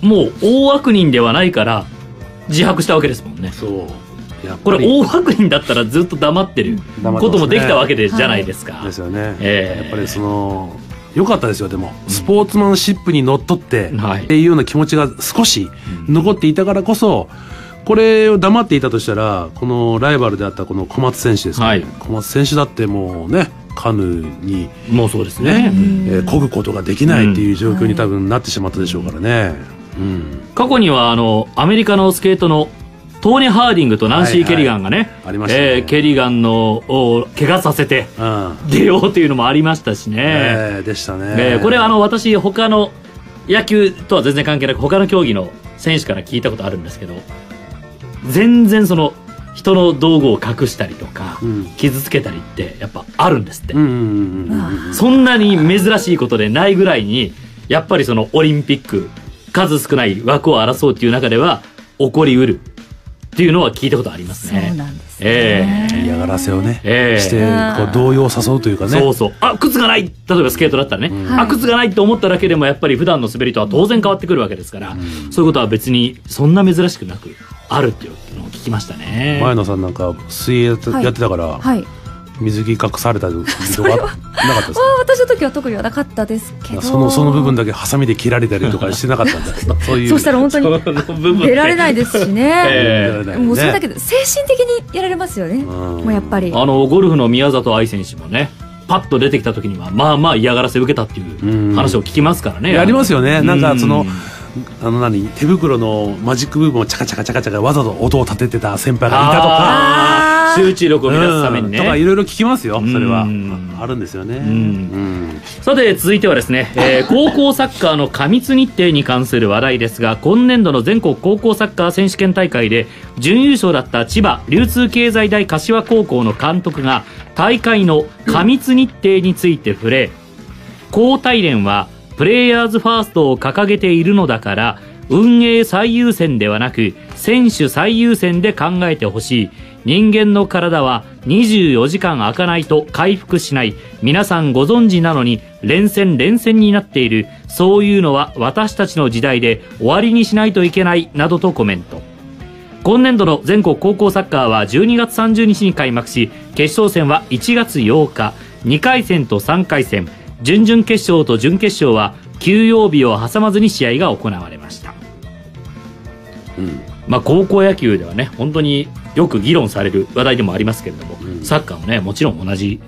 もう大悪人ではないから自白したわけですもんね。そう。これ大悪人だったらずっと黙ってることもできたわけでじゃないですか、ですよね、ええ。やっぱりそのよかったですよ、でも。スポーツマンシップにのっとって、はいっていうような気持ちが少し残っていたからこそ、これを黙っていたとしたら、このライバルであったこの小松選手ですね。はい小松選手だってもうね、カヌーにもうそうですねね。、えー漕ぐことができないっていう状況に多分なってしまったでしょうからね。うん。過去にはあのアメリカのスケートのトーネ・ハーディングとナンシー・ケリガンがね,、ありましたねえーケリガンのを怪我させてうん。出ようというのもありましたしね、えーでしたね。えーこれあの私他の野球とは全然関係なく他の競技の選手から聞いたことあるんですけど全然その人の道具を隠したりとか、うん傷つけたりってやっぱあるんですって、うんうんうんうん。そんなに珍しいことでないぐらいにやっぱりそのオリンピック数少ない枠を争うっていう中では起こりうるっていうのは聞いたことありますそうね。なんですええ嫌がらせをね、ええして、こう、動揺を誘うというかね。そうそう。あ、靴がない例えばスケートだったらね。あ、靴がないって思っただけでもやっぱり普段の滑りとは当然変わってくるわけですから、そういうことは別にそんな珍しくなくあるっていうのを聞きましたね。前野さんなんか水泳やって,、はいやってたから、はい水着隠されたりとか なかったですああ私の時は特にはなかったですけど。かそのその部分だけハサミで切られたりとかしてなかったんだ。そう。いう。そうしたら本当に出られないですしね、ええ。もうそれだけで精神的にやられますよね、ん。もうやっぱり。あの、ゴルフの宮里藍選手もね、パッと出てきた時には、まあまあ嫌がらせ受けたっていう話を聞きますからね。ありますよね。なんかそのうんあの何手袋のマジック部分をチャカチャカチャカチャカわざと音を立ててた先輩がいたとか集中力を乱すためにうんとかいね。ろいろ聞きますよそれは。うん。あるんですよねんうん。さて、続いてはですね、えー高校サッカーの過密日程に関する話題ですが、今年度の全国高校サッカー選手権大会で、準優勝だった千葉流通経済大柏高校の監督が、大会の過密日程について触れ、高体連はプレイヤーズファーストを掲げているのだから運営最優先ではなく選手最優先で考えてほしい。人間の体は24時間空かないと回復しない。皆さんご存知なのに連戦連戦になっている。そういうのは私たちの時代で終わりにしないといけない。などとコメント。今年度の全国高校サッカーは12月30日に開幕し決勝戦は1月8日。2回戦と3回戦。準々決勝と準決勝は休養日を挟まずに試合が行われました、まあ、高校野球ではね本当によく議論される話題でもありますけれども、サッカーもねもちろん同じ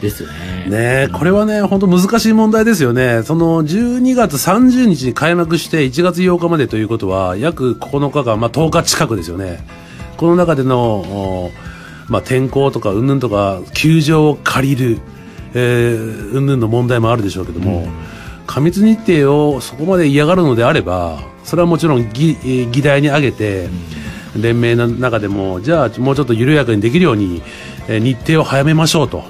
ですよね。ねえこれはね、本当難しい問題ですよね。その12月30日に開幕して1月8日までということは、約9日間、まあ10日近くですよね。この中での、おまあ天候とか云々とか、球場を借りる、えー、云々の問題もあるでしょうけども、過密日程をそこまで嫌がるのであれば、それはもちろん議,、えー議題に挙げて、連盟の中でも、じゃあもうちょっと緩やかにできるように、えー日程を早めましょうと。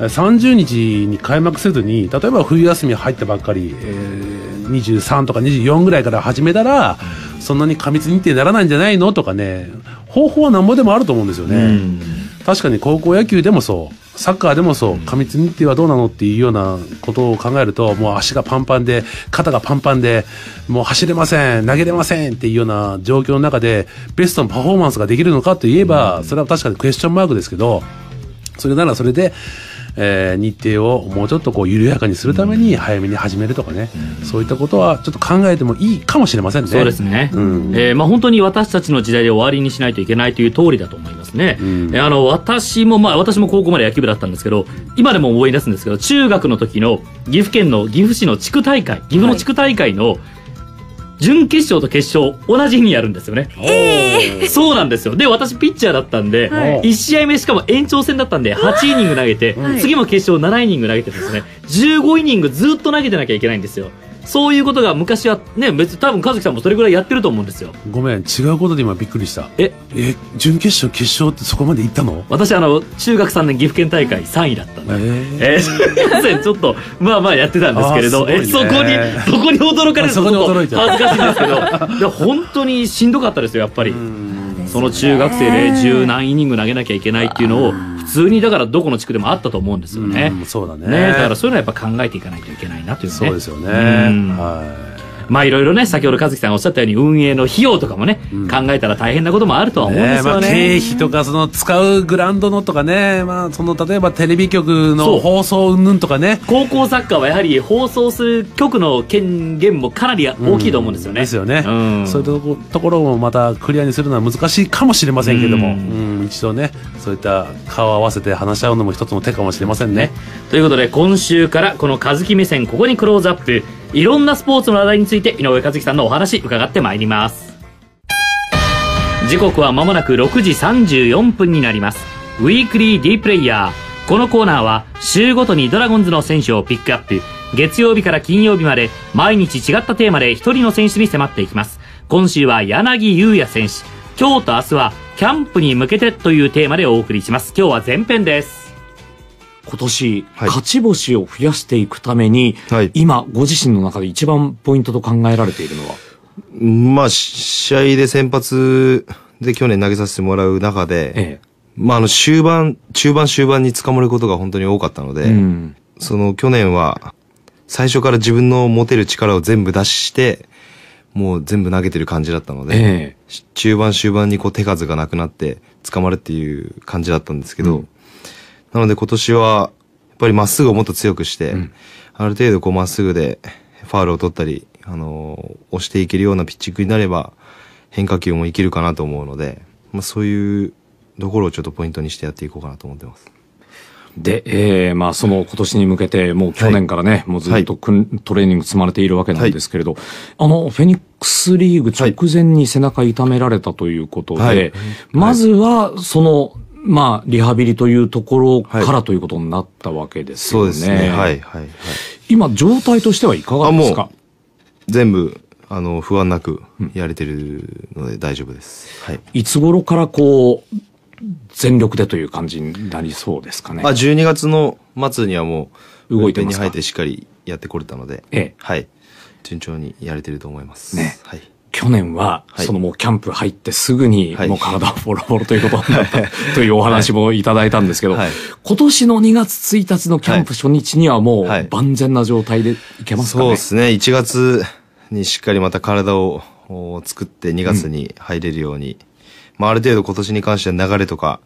えー30日に開幕せずに、例えば冬休み入ったばっかり、えー23とか24ぐらいから始めたら、そんなに過密日程にならないんじゃないの？とかね、方法はなんぼでもあると思うんですよね。確かに高校野球でもそう、サッカーでもそう、過密日程はどうなのっていうようなことを考えると、もう足がパンパンで、肩がパンパンで、もう走れません、投げれませんっていうような状況の中で、ベストのパフォーマンスができるのかといえば、それは確かにクエスチョンマークですけど、それならそれで、えー日程をもうちょっとこう緩やかにするために早めに始めるとかね、そういったことはちょっと考えてもいいかもしれませんね。そうですね、うん。えーまあ、本当に私たちの時代で終わりにしないといけないという通りだと思いますね、ん。えーあの私も、まあ、私も高校まで野球部だったんですけど今でも思い出すんですけど中学の時の岐阜県の岐阜市の地区大会岐阜の地区大会の準決勝と決勝同じ日にやるんですよね、そうなんですよ。で私ピッチャーだったんで、はい。1試合目しかも延長戦だったんで8イニング投げて、はい。次も決勝7イニング投げてですね。15イニングずっと投げてなきゃいけないんですよそういうことが昔はね別に多分和樹さんもそれぐらいやってると思うんですよ。ごめん、違うことで今びっくりした。え？え、準決勝、決勝ってそこまで行ったの？私あの中学3年岐阜県大会3位だったんで、ええー、すみません。ちょっとまあまあやってたんですけれど、ね。えそこにそこに驚かれるとちちゃうょっと恥ずかしいんですけど。で本当にしんどかったですよやっぱり。その中学生で十何イニング投げなきゃいけないっていうのを普通にだからどこの地区でもあったと思うんですよね。うんそうだねねだからそういうのはやっぱ考えていかないといけないなというね。そうですよね。うんはまあいろいろね、先ほど和樹さんがおっしゃったように運営の費用とかもね、考えたら大変なこともあるとは思うんですまあ、よね。経費とか、その使うグラウンドのとかね、まあ、その、例えばテレビ局の放送云々とかね。高校サッカーはやはり放送する局の権限もかなり大きいと思うんですよね。ですよね、うんそういうとこところもまたクリアにするのは難しいかもしれませんけども、ううんん一度ね、そういった顔を合わせて話し合うのも一つの手かもしれませんね。ということで今週からこの和樹目線ここにクローズアップいろんなスポーツの話題について井上和樹さんのお話伺ってまいります。時刻は間もなく6時34分になります。ウィークリー D プレイヤー。このコーナーは週ごとにドラゴンズの選手をピックアップ。月曜日から金曜日まで毎日違ったテーマで一人の選手に迫っていきます。今週は柳優也選手。今日と明日はキャンプに向けてというテーマでお送りします。今日は前編です。今年、はい。勝ち星を増やしていくために、はい。今、ご自身の中で一番ポイントと考えられているのは？まあ、し試合で先発で去年投げさせてもらう中で、えまあ、あの、終盤、中盤終盤に捕まることが本当に多かったので、え。うん。その去年は、最初から自分の持てる力を全部出して、もう全部投げてる感じだったので、え中盤終盤にこう手数がなくなって捕まるっていう感じだったんですけど、なので今年は、やっぱりまっすぐをもっと強くして、ある程度こうまっすぐでファールを取ったり、あのー押していけるようなピッチングになれば、変化球もいけるかなと思うので、まあそういうところをちょっとポイントにしてやっていこうかなと思ってます。で、ええまあ、その今年に向けて、もう去年からね、もうずっとくん、トレーニング積まれているわけなんですけれど、あの、フェニックスリーグ直前に背中痛められたということで、はい。まずは、その、まあ、リハビリというところから、はいということになったわけですそよね。うですね。はい、はい、はい。今、状態としてはいかがですか？あも全部、あの、不安なくやれてるので大丈夫です。はい。いつ頃からこう、全力でという感じになりそうですかね？あ、12月の末にはもう、動いてに入ってしっかりやってこれたので、ええはい。順調にやれてると思います。ねはい。去年は、はい。そのもうキャンプ入ってすぐに、はい。もう体はボロボロということになったというお話もいただいたんですけど、はい。今年の2月1日のキャンプ初日にはもはい。う万全な状態でいけますかね？そうですね。1月にしっかりまた体をお作って2月に入れるように、まあある程度今年に関しては流れとか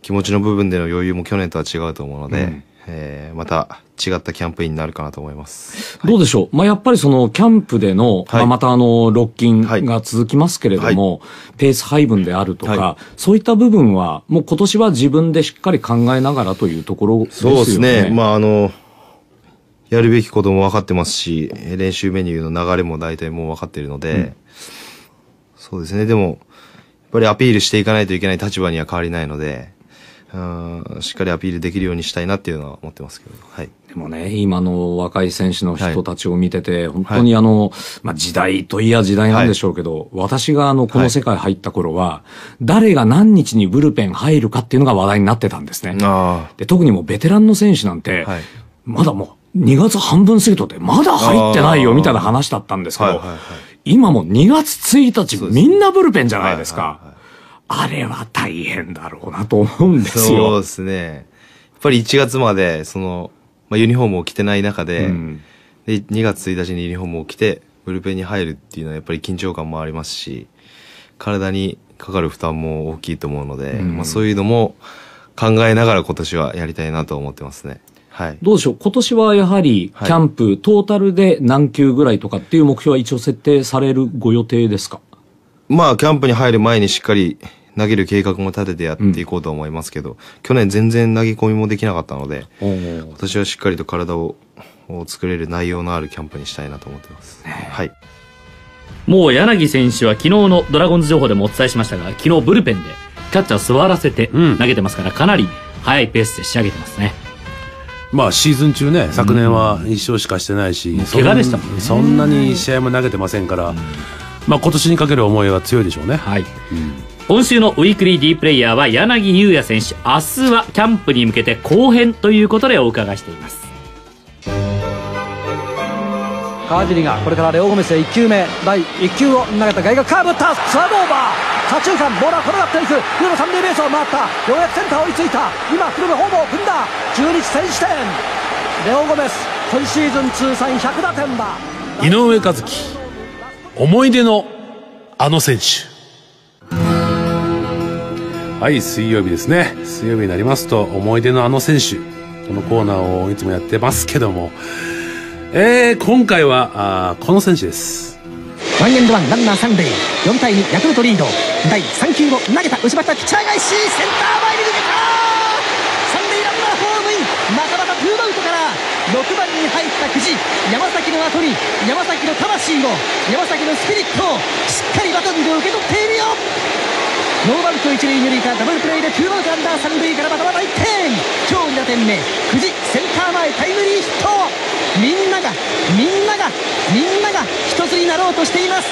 気持ちの部分での余裕も去年とは違うと思うので、うんえーまた違ったキャンプインになるかなと思います。どうでしょう、まあ、やっぱりそのキャンプでの、はいまあ、またあの、ロッキンが続きますけれども、ペース配分であるとか、はそういった部分は、もう今年は自分でしっかり考えながらというところですよね。そうですね。まああの、やるべきことも分かってますし、えー練習メニューの流れも大体もう分かってるので、そうですね。でも、やっぱりアピールしていかないといけない立場には変わりないので、うんしっかりアピールできるようにしたいなっていうのは思ってますけど、はい。でもね、今の若い選手の人たちを見てて、本当にあの、まあ、時代といや時代なんでしょうけど、私があの、この世界入った頃は、誰が何日にブルペン入るかっていうのが話題になってたんですね。あで、特にもうベテランの選手なんて、はいまだもう2月半分過ぎとって、まだ入ってないよみたいな話だったんですけど、はいはいはい今もう2月1日、みんなブルペンじゃあ。ないですか。はいはいはいあれは大変だろうなと思うんですそうよ。ですね。やっぱり1月まで、その、まあ、ユニフォームを着てない中で、うんで、2月1日にユニフォームを着て、ブルペンに入るっていうのはやっぱり緊張感もありますし、体にかかる負担も大きいと思うので、うんまあ、そういうのも考えながら今年はやりたいなと思ってますね。はい。どうでしょう？今年はやはり、キはいャンプ、トータルで何球ぐらいとかっていう目標は一応設定されるご予定ですか？まあ、キャンプに入る前にしっかり投げる計画も立ててやっていこうと思いますけど、去年全然投げ込みもできなかったので、今年はしっかりと体をを作れる内容のあるキャンプにしたいなと思ってます。はい。もう柳選手は昨日のドラゴンズ情報でもお伝えしましたが、昨日ブルペンでキャッチャー座らせてうん。投げてますから、かなり速いペースで仕上げてますね。まあシーズン中ね、昨年は一勝しかしてないし、怪我でしたもんね。そんなに試合も投げてませんから、まあ今年にかける思いは強いでしょうね。はい。今週のウィークリー D プレイヤーは柳優也選手。明日はキャンプに向けて後編ということでお伺いしています。川尻がこれからレオゴメスへ1球目。第1球を投げた外角カーブ。打ったサードオーバー。左中間ボールは転がっていく。フルの三塁ベースを回った。ようやくセンター追いついた。今フルのホームを踏んだ。中日選手点レオゴメス今シーズン通算100打点だ。井上和樹、思い出のあの選手。はい、水曜日ですね。水曜日になりますと、思い出のあの選手。このコーナーをいつもやってますけども、えー、今回は、あーこの選手です。ワンエンドワンランナー三塁4対2ヤクルトリード第3球を投げた内股ピッチャー返しセンター前に抜けた三塁ランナーホームインまたまたツーアウトから6番に入った久慈山崎の後に山崎の魂を。山崎のスピリットを。しっかりバトンで受け取っているよ。ノーバウト一塁二塁からダブルプレーでツーアウトランナー三塁からまたまた1点。今日2打点目久慈センター前タイムリーヒット。みんながみんながみんなが一つになろうとしています。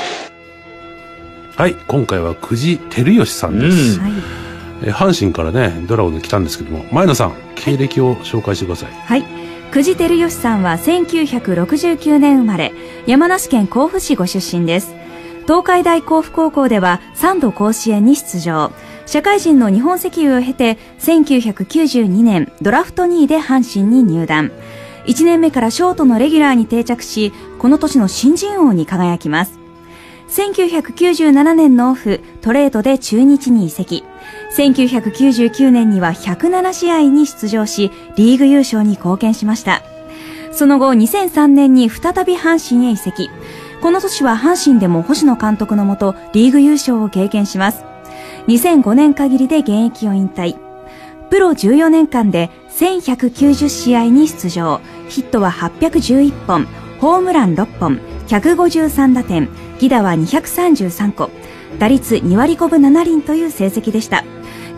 はい、今回は久慈照義さんです。はい。えー阪神からね、ドラゴンで来たんですけども、前野さん、経歴を紹介してください。はい。久慈照義さんは1969年生まれ、山梨県甲府市ご出身です。東海大甲府高校では3度甲子園に出場。社会人の日本石油を経て、1992年ドラフト2位で阪神に入団。1年目からショートのレギュラーに定着し、この年の新人王に輝きます。1997年のオフ、トレードで中日に移籍。1999年には107試合に出場し、リーグ優勝に貢献しました。その後、2003年に再び阪神へ移籍。この年は阪神でも星野監督のもと、リーグ優勝を経験します。2005年限りで現役を引退。プロ14年間で1190試合に出場。ヒットは811本、ホームラン6本、153打点、犠打は233個、打率2割5分7厘という成績でした。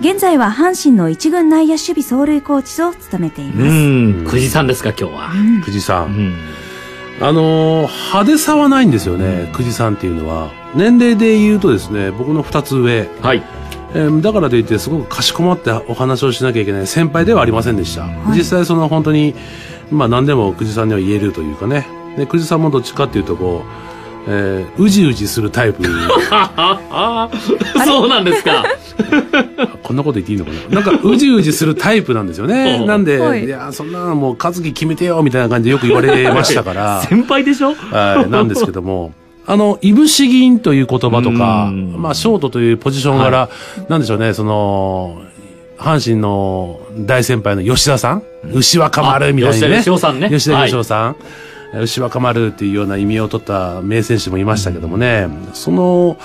現在は阪神の一軍内野守備走塁コーチを務めています。うん。久慈さんですか、今日は。久慈さ。うんん。あのー派手さはないんですよね、久慈さんっていうのは。年齢で言うとですね、僕の二つ上。はい。えーだからといってすごくかしこまってお話をしなきゃいけない先輩ではありませんでした。実際その本当に、まあ何でも久慈さんには言えるというかね。で、久慈さんもどっちかっていうとこう、えーうじうじするタイプ。そうなんですか。こんなこと言っていいのかななんか、うじうじするタイプなんですよね。うんなんで、はいいや、そんなのもう、勝木決めてよ、みたいな感じでよく言われましたから。先輩でしょ？はい、なんですけども、あの、いぶし銀という言葉とか、うんまあ、ショートというポジション柄、なんでしょうね、その、阪神の大先輩の吉田さん、牛若丸みたいにね。あ吉田義雄さんね吉田義雄さん。牛若丸っていうような意味を取った名選手もいましたけどもね、その、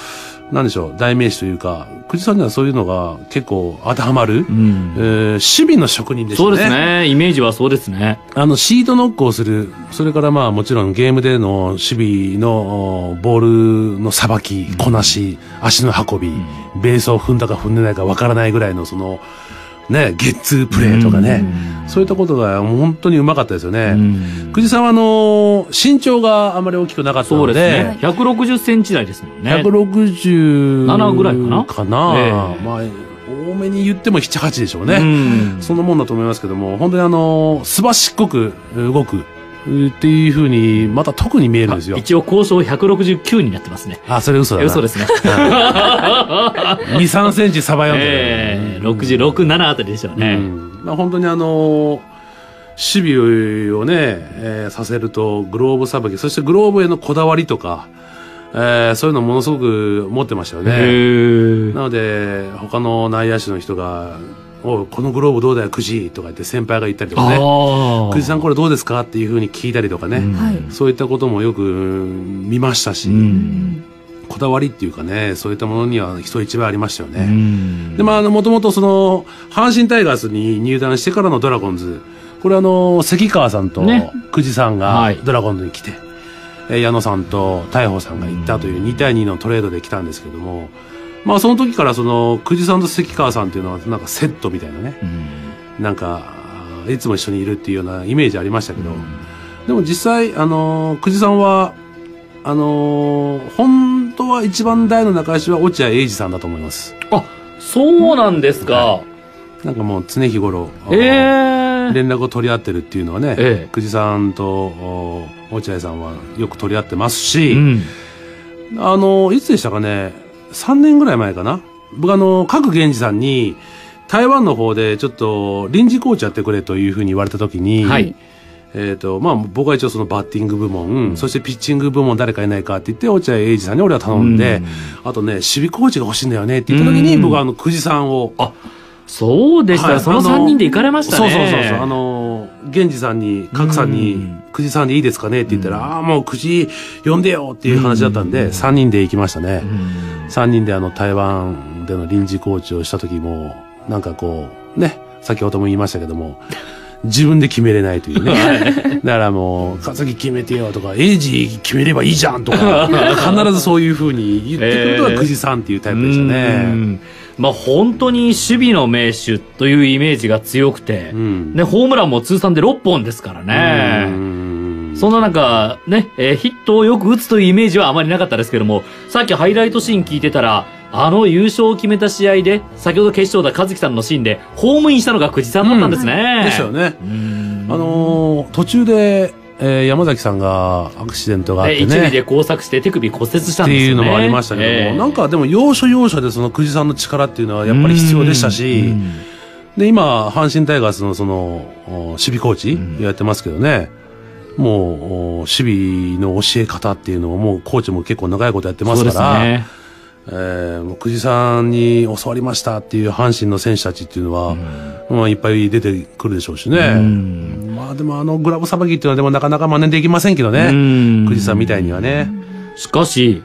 なんでしょう、代名詞というか、久慈さんにはそういうのが結構当てはまる、うん。えー守備の職人でしたね。そうですね。イメージはそうですね。あの、シートノックをする。それからまあもちろんゲームでの守備のおボールのさばき、こなし、足の運び、ベースを踏んだか踏んでないかわからないぐらいのその、ね、ゲッツープレーとかね。そういったことが本当にうまかったですよね。うん久慈さんはあのー身長があまり大きくなかったそうので、ですね。160センチ台ですもんね。167 7ぐらいかなかな、ええまあ、多めに言っても7、8でしょうね。うんそのもんだと思いますけども、本当にあの、すばしっこく動くっていうふうに、また特に見えるんですよ。一応交渉169になってますね。あ、それ嘘だな。嘘ですね。2、3センチサバ読んでる。ええ66、7あたりでしょううね。んまあ、本当にあの守備をね、えーさせると、グローブさばき、そしてグローブへのこだわりとか、えーそういうのものすごく持ってましたよね。なので、他の内野手の人が、おうこのグローブどうだよ、くじとか言って先輩が言ったりとかね。くじさんこれどうですか？っていうふうに聞いたりとかね。はい。そういったこともよくうん見ましたし、うん。こだわりっていうかね、そういったものには人一倍ありましたようね。んで、まあ、あの、もともとその、阪神タイガースに入団してからのドラゴンズ、これあの、関川さんとね久慈さんがはいドラゴンズに来て、えー矢野さんと大鵬さんが行ったという2対2のトレードで来たんですけども、まあその時からその、久慈さんと関川さんっていうのはなんかセットみたいなね、うんなんか、いつも一緒にいるっていうようなイメージありましたけど、でも実際、あのー久慈さんは、あのー本当は一番大の仲良しは落合英二さんだと思います。あ、そうなんですか。なんかもう常日頃、ええ。連絡を取り合ってるっていうのはね、ええ久慈さんとお落合さんはよく取り合ってますし、うん。あの、いつでしたかね、3年ぐらい前かな。僕あの、各源氏さんに、台湾の方でちょっと臨時コーチやってくれというふうに言われた時に、はいえっ、と、まあ、僕は一応そのバッティング部門、そしてピッチング部門誰かいないかって言って、落合英二さんに俺は頼んで、あとね、守備コーチが欲しいんだよねって言った時に、僕はあの、久慈さんを、あ、そうでした、はいその3人で行かれましたね。そうそうそうそう。あの、源氏さんに、角さんに、久慈さんでいいですかね？って言ったら、ああ、もう久慈呼んでよっていう話だったんで、3人で行きましたね。3人であの、台湾での臨時コーチをした時も、なんかこう、ね、先ほども言いましたけども、自分で決めれないというね。だからもう、笠木決めてよとか、エイジ決めればいいじゃんとか、必ずそういうふうに言ってくるのがえー久慈さんっていうタイプでしたうね。んまあ本当に守備の名手というイメージが強くて、うんね、ホームランも通算で6本ですからうね。んそんな中、ね、えーヒットをよく打つというイメージはあまりなかったですけども、さっきハイライトシーン聞いてたら、あの優勝を決めた試合で、先ほど決勝だ和樹さんのシーンで、ホームインしたのが久慈さんだったんですね。でしたよね。うんあのー途中で、えー山崎さんがアクシデントがあっねてね。で交錯して手首骨折したってんですよね。いうのもありましたけども、えーなんかでも要所要所でその久慈さんの力っていうのはやっぱり必要でしたし、で、今、阪神タイガースのその、お守備コーチやってますけどね、もう、お守備の教え方っていうのをもうコーチも結構長いことやってますから。えー久慈さんに教わりましたっていう阪神の選手たちっていうのは、まあ、いっぱい出てくるでしょうしね。まあでもあのグラブさばきっていうのはでもなかなか真似できませんけどね。うん久慈さんみたいにはね。しかし、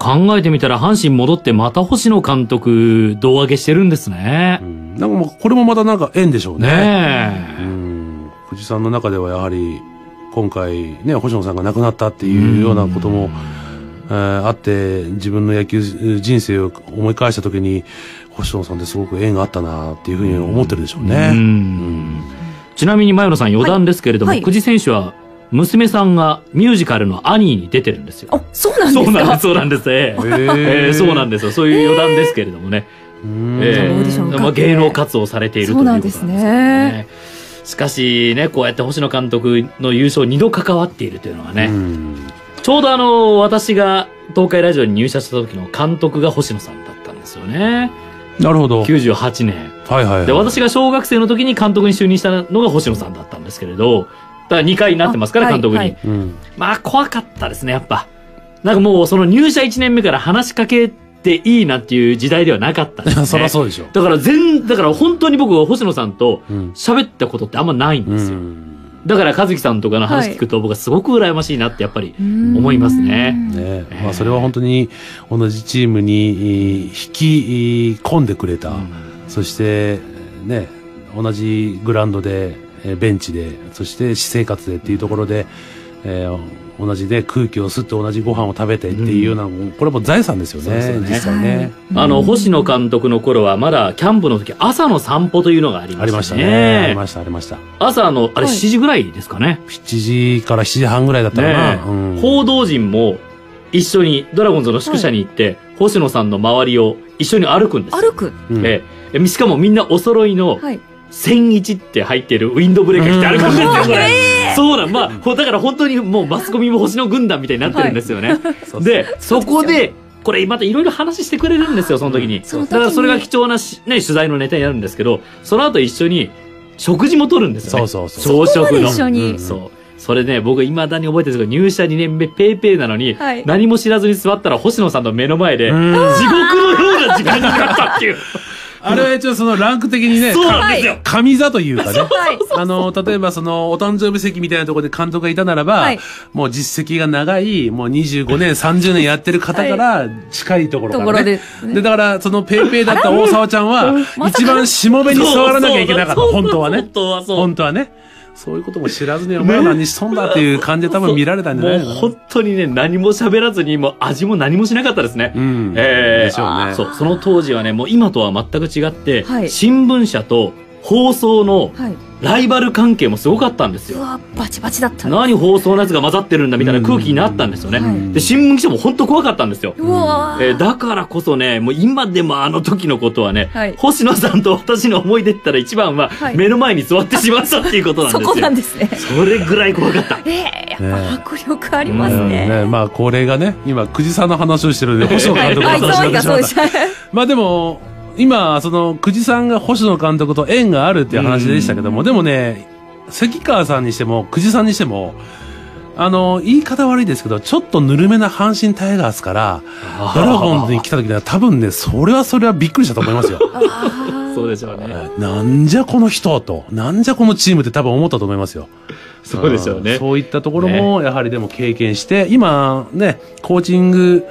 考えてみたら阪神戻ってまた星野監督胴上げしてるんですね。うんなんかもうこれもまたなんか縁でしょうね。ねえ。うん久慈さんの中ではやはり今回ね星野さんが亡くなったっていうようなことも、えーあって自分の野球人生を思い返した時に星野さんってすごく縁があったなっていうふうに思ってるでしょうね。うんちなみに前野さん余談ですけれども、はいはい久慈選手は娘さんがミュージカルのアニーに出てるんですよ。あ、そうなんですか？そうなんです、そうなんです。ええええそうなんですよ。そういう余談ですけれどもね。うんええオーディション受かってまあ、芸能活動をされているということなんですそうなんですねしかしね、こうやって星野監督の優勝2度関わっているというのはね、うんちょうどあの、私が東海ラジオに入社した時の監督が星野さんだったんですよね。なるほど。はい98年。はいはい。で、私が小学生の時に監督に就任したのが星野さんだったんですけれど、だから2回になってますから、あ監督に。はいはいうんまあ、怖かったですね、やっぱ。なんかもう、その入社1年目から話しかけていいなっていう時代ではなかったです、ね。そりゃそうでしょ。だから全、だから本当に僕は星野さんとうん喋ったことってあんまないんうですよ。んだから和樹さんとかの話聞くと僕はすごく羨ましいなってやっぱり思いますね。ね。まあ、それは本当に同じチームにえー引き込んでくれた、そして、ね、同じグラウンドで、えーベンチで、そして私生活でっていうところで、えー同じね、空気を吸って同じご飯を食べてっていうような、これはもう財産ですよね、ね実際ね。あの、星野監督の頃はまだキャンプの時朝の散歩というのがありまありましたたね。ありました、ありました。朝の、あれはい7時ぐらいですかね。7時から7時半ぐらいだったかな。ねえうん報道陣も一緒にドラゴンズの宿舎に行って、星野さんの周りを一緒に歩くんですよ。歩く？うんええしかもみんなお揃いのはい。1001って入ってるウィンドブレーカー着て歩くんですよ、これ。そうなん、まあ、ほだから本当にもうマスコミも星野軍団みたいになってるんですよね。で、そこで、これまたいろいろ話してくれるんですよ、その時に。その時にだからそれが貴重なし、ね、取材のネタになるんですけど、その後一緒に食事も取るんですよね。そうそうそう朝食の。一緒に。うんそう。それね、僕未だに覚えてるんですけど、入社2年目ペーペーなのに、はい何も知らずに座ったら星野さんの目の前で、地獄んのような時間がかかったっていう。あれは一応そのランク的にね、そうなんですよ。上座というかね。はい。あの、例えばその、お誕生日席みたいなところで監督がいたならば、はいもう実績が長い、もう25年、30年やってる方から近いところからね。でだから、そのペイペイだった大沢ちゃんは、一番下目に座らなきゃいけなかった。本当はね本。当はそう。本当はね。そういうことも知らずに、お前は何しとんだっていう感じで多分見られたんじゃないのかな。もう本当にね、何も喋らずに、もう味も何もしなかったですね。うんええでしょうねそう、その当時はね、もう今とは全く違って、はい新聞社と放送のはい。ライバル関係もすごかったんですよ。うわ、バチバチだった。何放送のやつが混ざってるんだみたいな空気になったんですよね。はいで、新聞記者も本当怖かったんですよ。えーだからこそね、もう今でもあの時のことはね、はい星野さんと私の思い出って言ったら一番ははい目の前に座ってしまったっていうことなんですよ。そこなんですね。それぐらい怖かった。ええやっぱ迫力ありますうんね。まあ、これがね、今、久慈さんの話をしてるんで、星野監督のはい、話ってし。まあでも、今、その、久慈さんが星野監督と縁があるっていう話でしたけども、でもね、関川さんにしても、久慈さんにしても、あの、言い方悪いですけど、ちょっとぬるめな阪神タイガースから、ドラゴンズに来た時には多分ね、それはそれはびっくりしたと思いますよ。そうでしょうね。なんじゃこの人と、なんじゃこのチームって多分思ったと思いますよ。そうでしょうね。ん。そういったところも、やはりでも経験して、今ね、コーチング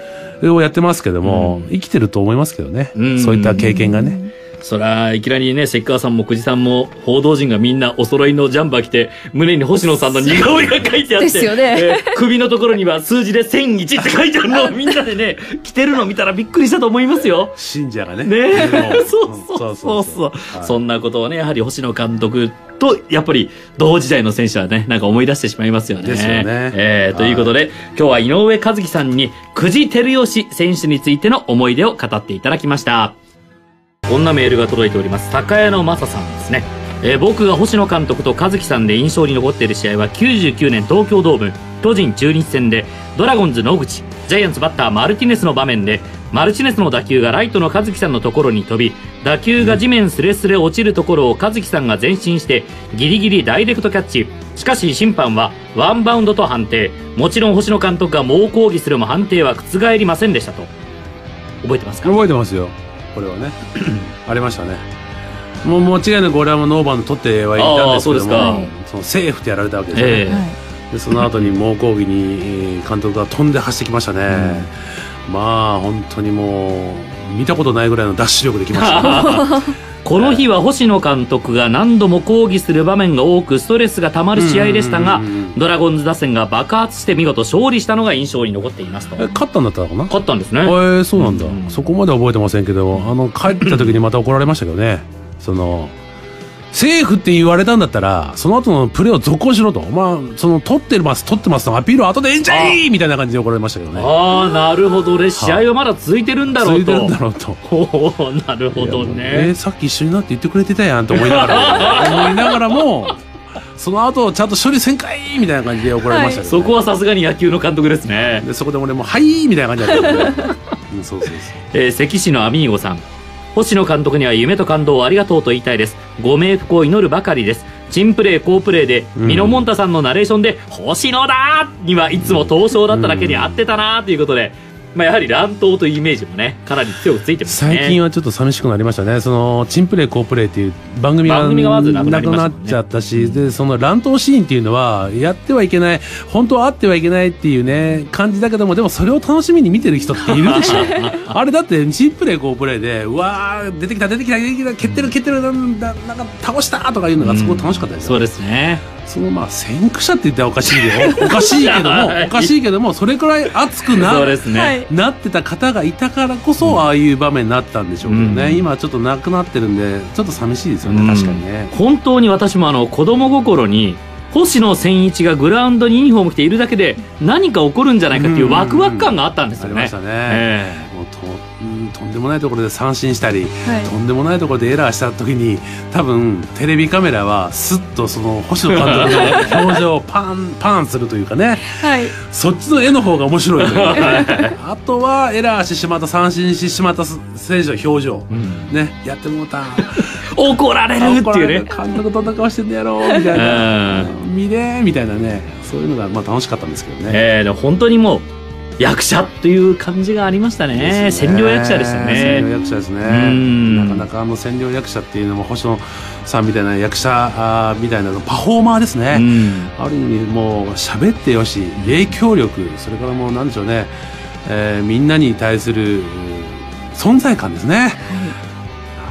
をやってますけども、生きてると思いますけどね。うんそういった経験がね。そら、いきなりね、関川さんも久慈さんも、報道陣がみんなお揃いのジャンバー着て、胸に星野さんの似顔絵が書いてあって、ですよねえー首のところには数字で1001って書いてあるのをみんなでね、着てるのを見たらびっくりしたと思いますよ。信者がね。ね そうそうそうそう。そんなことをね、やはり星野監督と、やっぱり同時代の選手はね、なんか思い出してしまいますよね。ですよねえーということで、今日は井上和樹さんに、久慈照義選手についての思い出を語っていただきました。こんなメールが届いております。高谷の正さんですね。えー僕が星野監督と和樹さんで印象に残っている試合は99年東京ドーム巨人中日戦でドラゴンズ野口ジャイアンツバッターマルティネスの場面でマルティネスの打球がライトの和樹さんのところに飛び打球が地面すれすれ落ちるところを和樹さんが前進してギリギリダイレクトキャッチしかし審判はワンバウンドと判定もちろん星野監督が猛抗議するも判定は覆りませんでしたと覚えてますか？覚えてますよ。これはね。ありましたね。もう間違いなく俺はもうノーバウンド取ってはいたんですけどあーそうですかも、そのセーフってやられたわけですよね。ええでその後に猛抗議にえー監督が飛んで走ってきましたね、まあ本当にもう見たことないぐらいのダッシュ力できました、この日は星野監督が何度も抗議する場面が多くストレスがたまる試合でしたがうんうんうんうん。ドラゴンズ打線が爆発して見事勝利したのが印象に残っていますと。え勝ったんだったのかな？勝ったんですね。えー、そうなんだ、うんそこまで覚えてませんけどあの帰った時にまた怒られましたけどね。そのセーフって言われたんだったらその後のプレーを続行しろと。まあその取ってます取ってますのアピールは後でええんじゃいみたいな感じで怒られましたけどね。ああなるほどね。試合はまだ続いてるんだろうと。続いてるんだろうと。なるほどえーねさっき一緒になって言ってくれてたやんと思いながら 思いながらもその後ちゃんと処理せんかいみたいな感じで怒られましたけど、そこはさすがに野球の監督ですね。でそこで俺も「はい」みたいな感じだったんで、うん、そうそうそう。えー関市のアミーゴさん星野監督には夢と感動をありがとうと言いたいですご冥福を祈るばかりですチンプレー好プレーで、うんミノモンタさんのナレーションで「星野だ!」にはいつも東証だっただけに合ってたなということで、まあ、やはり乱闘というイメージもねかなり強くついてますね。最近はちょっと寂しくなりましたね。そのチンプレー好プレーっていう番組がなくなっちゃったし、でその乱闘シーンっていうのはやってはいけない本当はあってはいけないっていうね感じだけどもでもそれを楽しみに見てる人っているでしょ。あれだってチンプレー好プレーでうわー出てきた出てきた出てきた蹴ってる蹴ってるなんだなんか倒したとかいうのがすごい楽しかったですよ、そうですねそのまあ先駆者って言ったらおかしいけど おかしいけどもはい。おかしいけどもそれくらい熱くなね、はいなってた方がいたからこそ、ああいう場面になったんでしょうけどね、うん。今ちょっとなくなってるんでちょっと寂しいですよね、うん。確かにね。本当に私もあの子供心に星野千一がグラウンドにユニフォーム着ているだけで何か起こるんじゃないかっていうワクワク感があったんですよね。ありましたね、えもうとうんでもないところで三振したり、はい。とんでもないところでエラーした時に多分テレビカメラはスッとその星野監督の表情をパンパンするというかねはい。そっちの絵の方が面白いというか。あとはエラーしてしまった三振してしまった選手の表情、ねやってもうた。え怒られるっていうね。監督どんな顔してんだやろうみたいな。見れーみたいなね。そういうのがまあ楽しかったんですけどね、ええでも本当にもう役者という感じがありましたね。ね。占領役者でした占領ね。役者ですん。ねなかなかあの占領役者っていうのも星野さんみたいな役者みたいなパフォーマーですね、うん。ある意味もう喋ってよし影響力それからもうなんでしょうね、えーみんなに対するうん存在感ですね、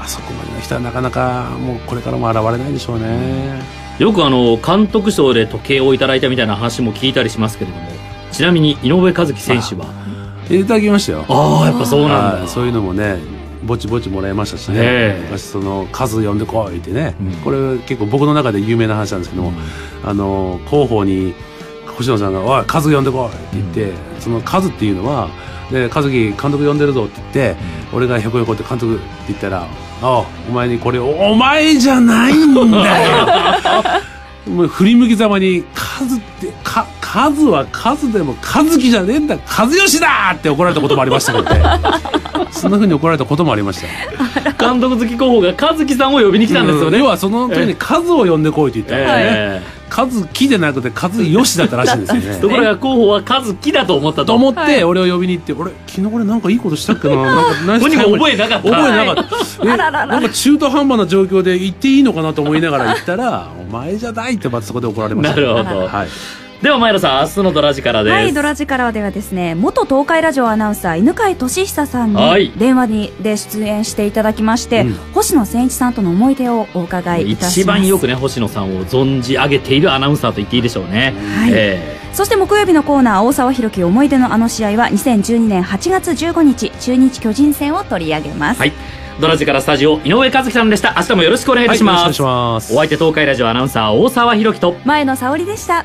あそこまでの人はなかなかもうこれからも現れないでしょうね、よくあの監督賞で時計をいただいたみたいな話も聞いたりしますけれども、ちなみに井上和樹選手は、いただきましたよ。ああやっぱそうなんだ。はい。そういうのもねぼちぼちもらいましたしね、ええ。昔その数呼んでこいってね、うん。これ結構僕の中で有名な話なんですけども、あの広報に星野さんが「おい数呼んでこい」って言って、その数っていうのは「で和樹監督呼んでるぞ」って言って、俺がひょこひょこって監督って言ったら「あお前にこれお前じゃないんだよ」もう振り向きざまに「数ってか数は数でも和樹じゃねえんだ。和義だって怒られたこともありましたけどね。そんなふうに怒られたこともありました 監督好き候補が和樹さんを呼びに来たんですよね、要はその時に数を呼んでこいって言ったらね、え和樹じゃなくて和義だったらしいんですよね。え ところが候補は和樹だと思ったと。と思って俺を呼びに行って俺昨日俺なんかいいことしたっけな？なんか何本人が覚えなかった。覚えなかった、えなんか中途半端な状況で行っていいのかなと思いながら行ったら「お前じゃない」ってまたそこで怒られました。なるほど。はい、では前田さん明日のドラジからです、はい、ドラジからではですね、元東海ラジオアナウンサー、犬飼俊久さんはい。に電話にで出演していただきまして、うん。星野千一さんとの思い出をお伺いいたします。一番よくね星野さんを存じ上げているアナウンサーと言っていいでしょうね、はい。えそして木曜日のコーナー、大沢弘樹思い出のあの試合は2012年8月15日、中日巨人戦を取り上げます。ーはい。ドラジからスタジオ井上和樹さんでした。明日もよろしくお願いいたします、はいお願いします。お相手東海ラジオアナウンサー大沢弘樹と。前野沙織でした。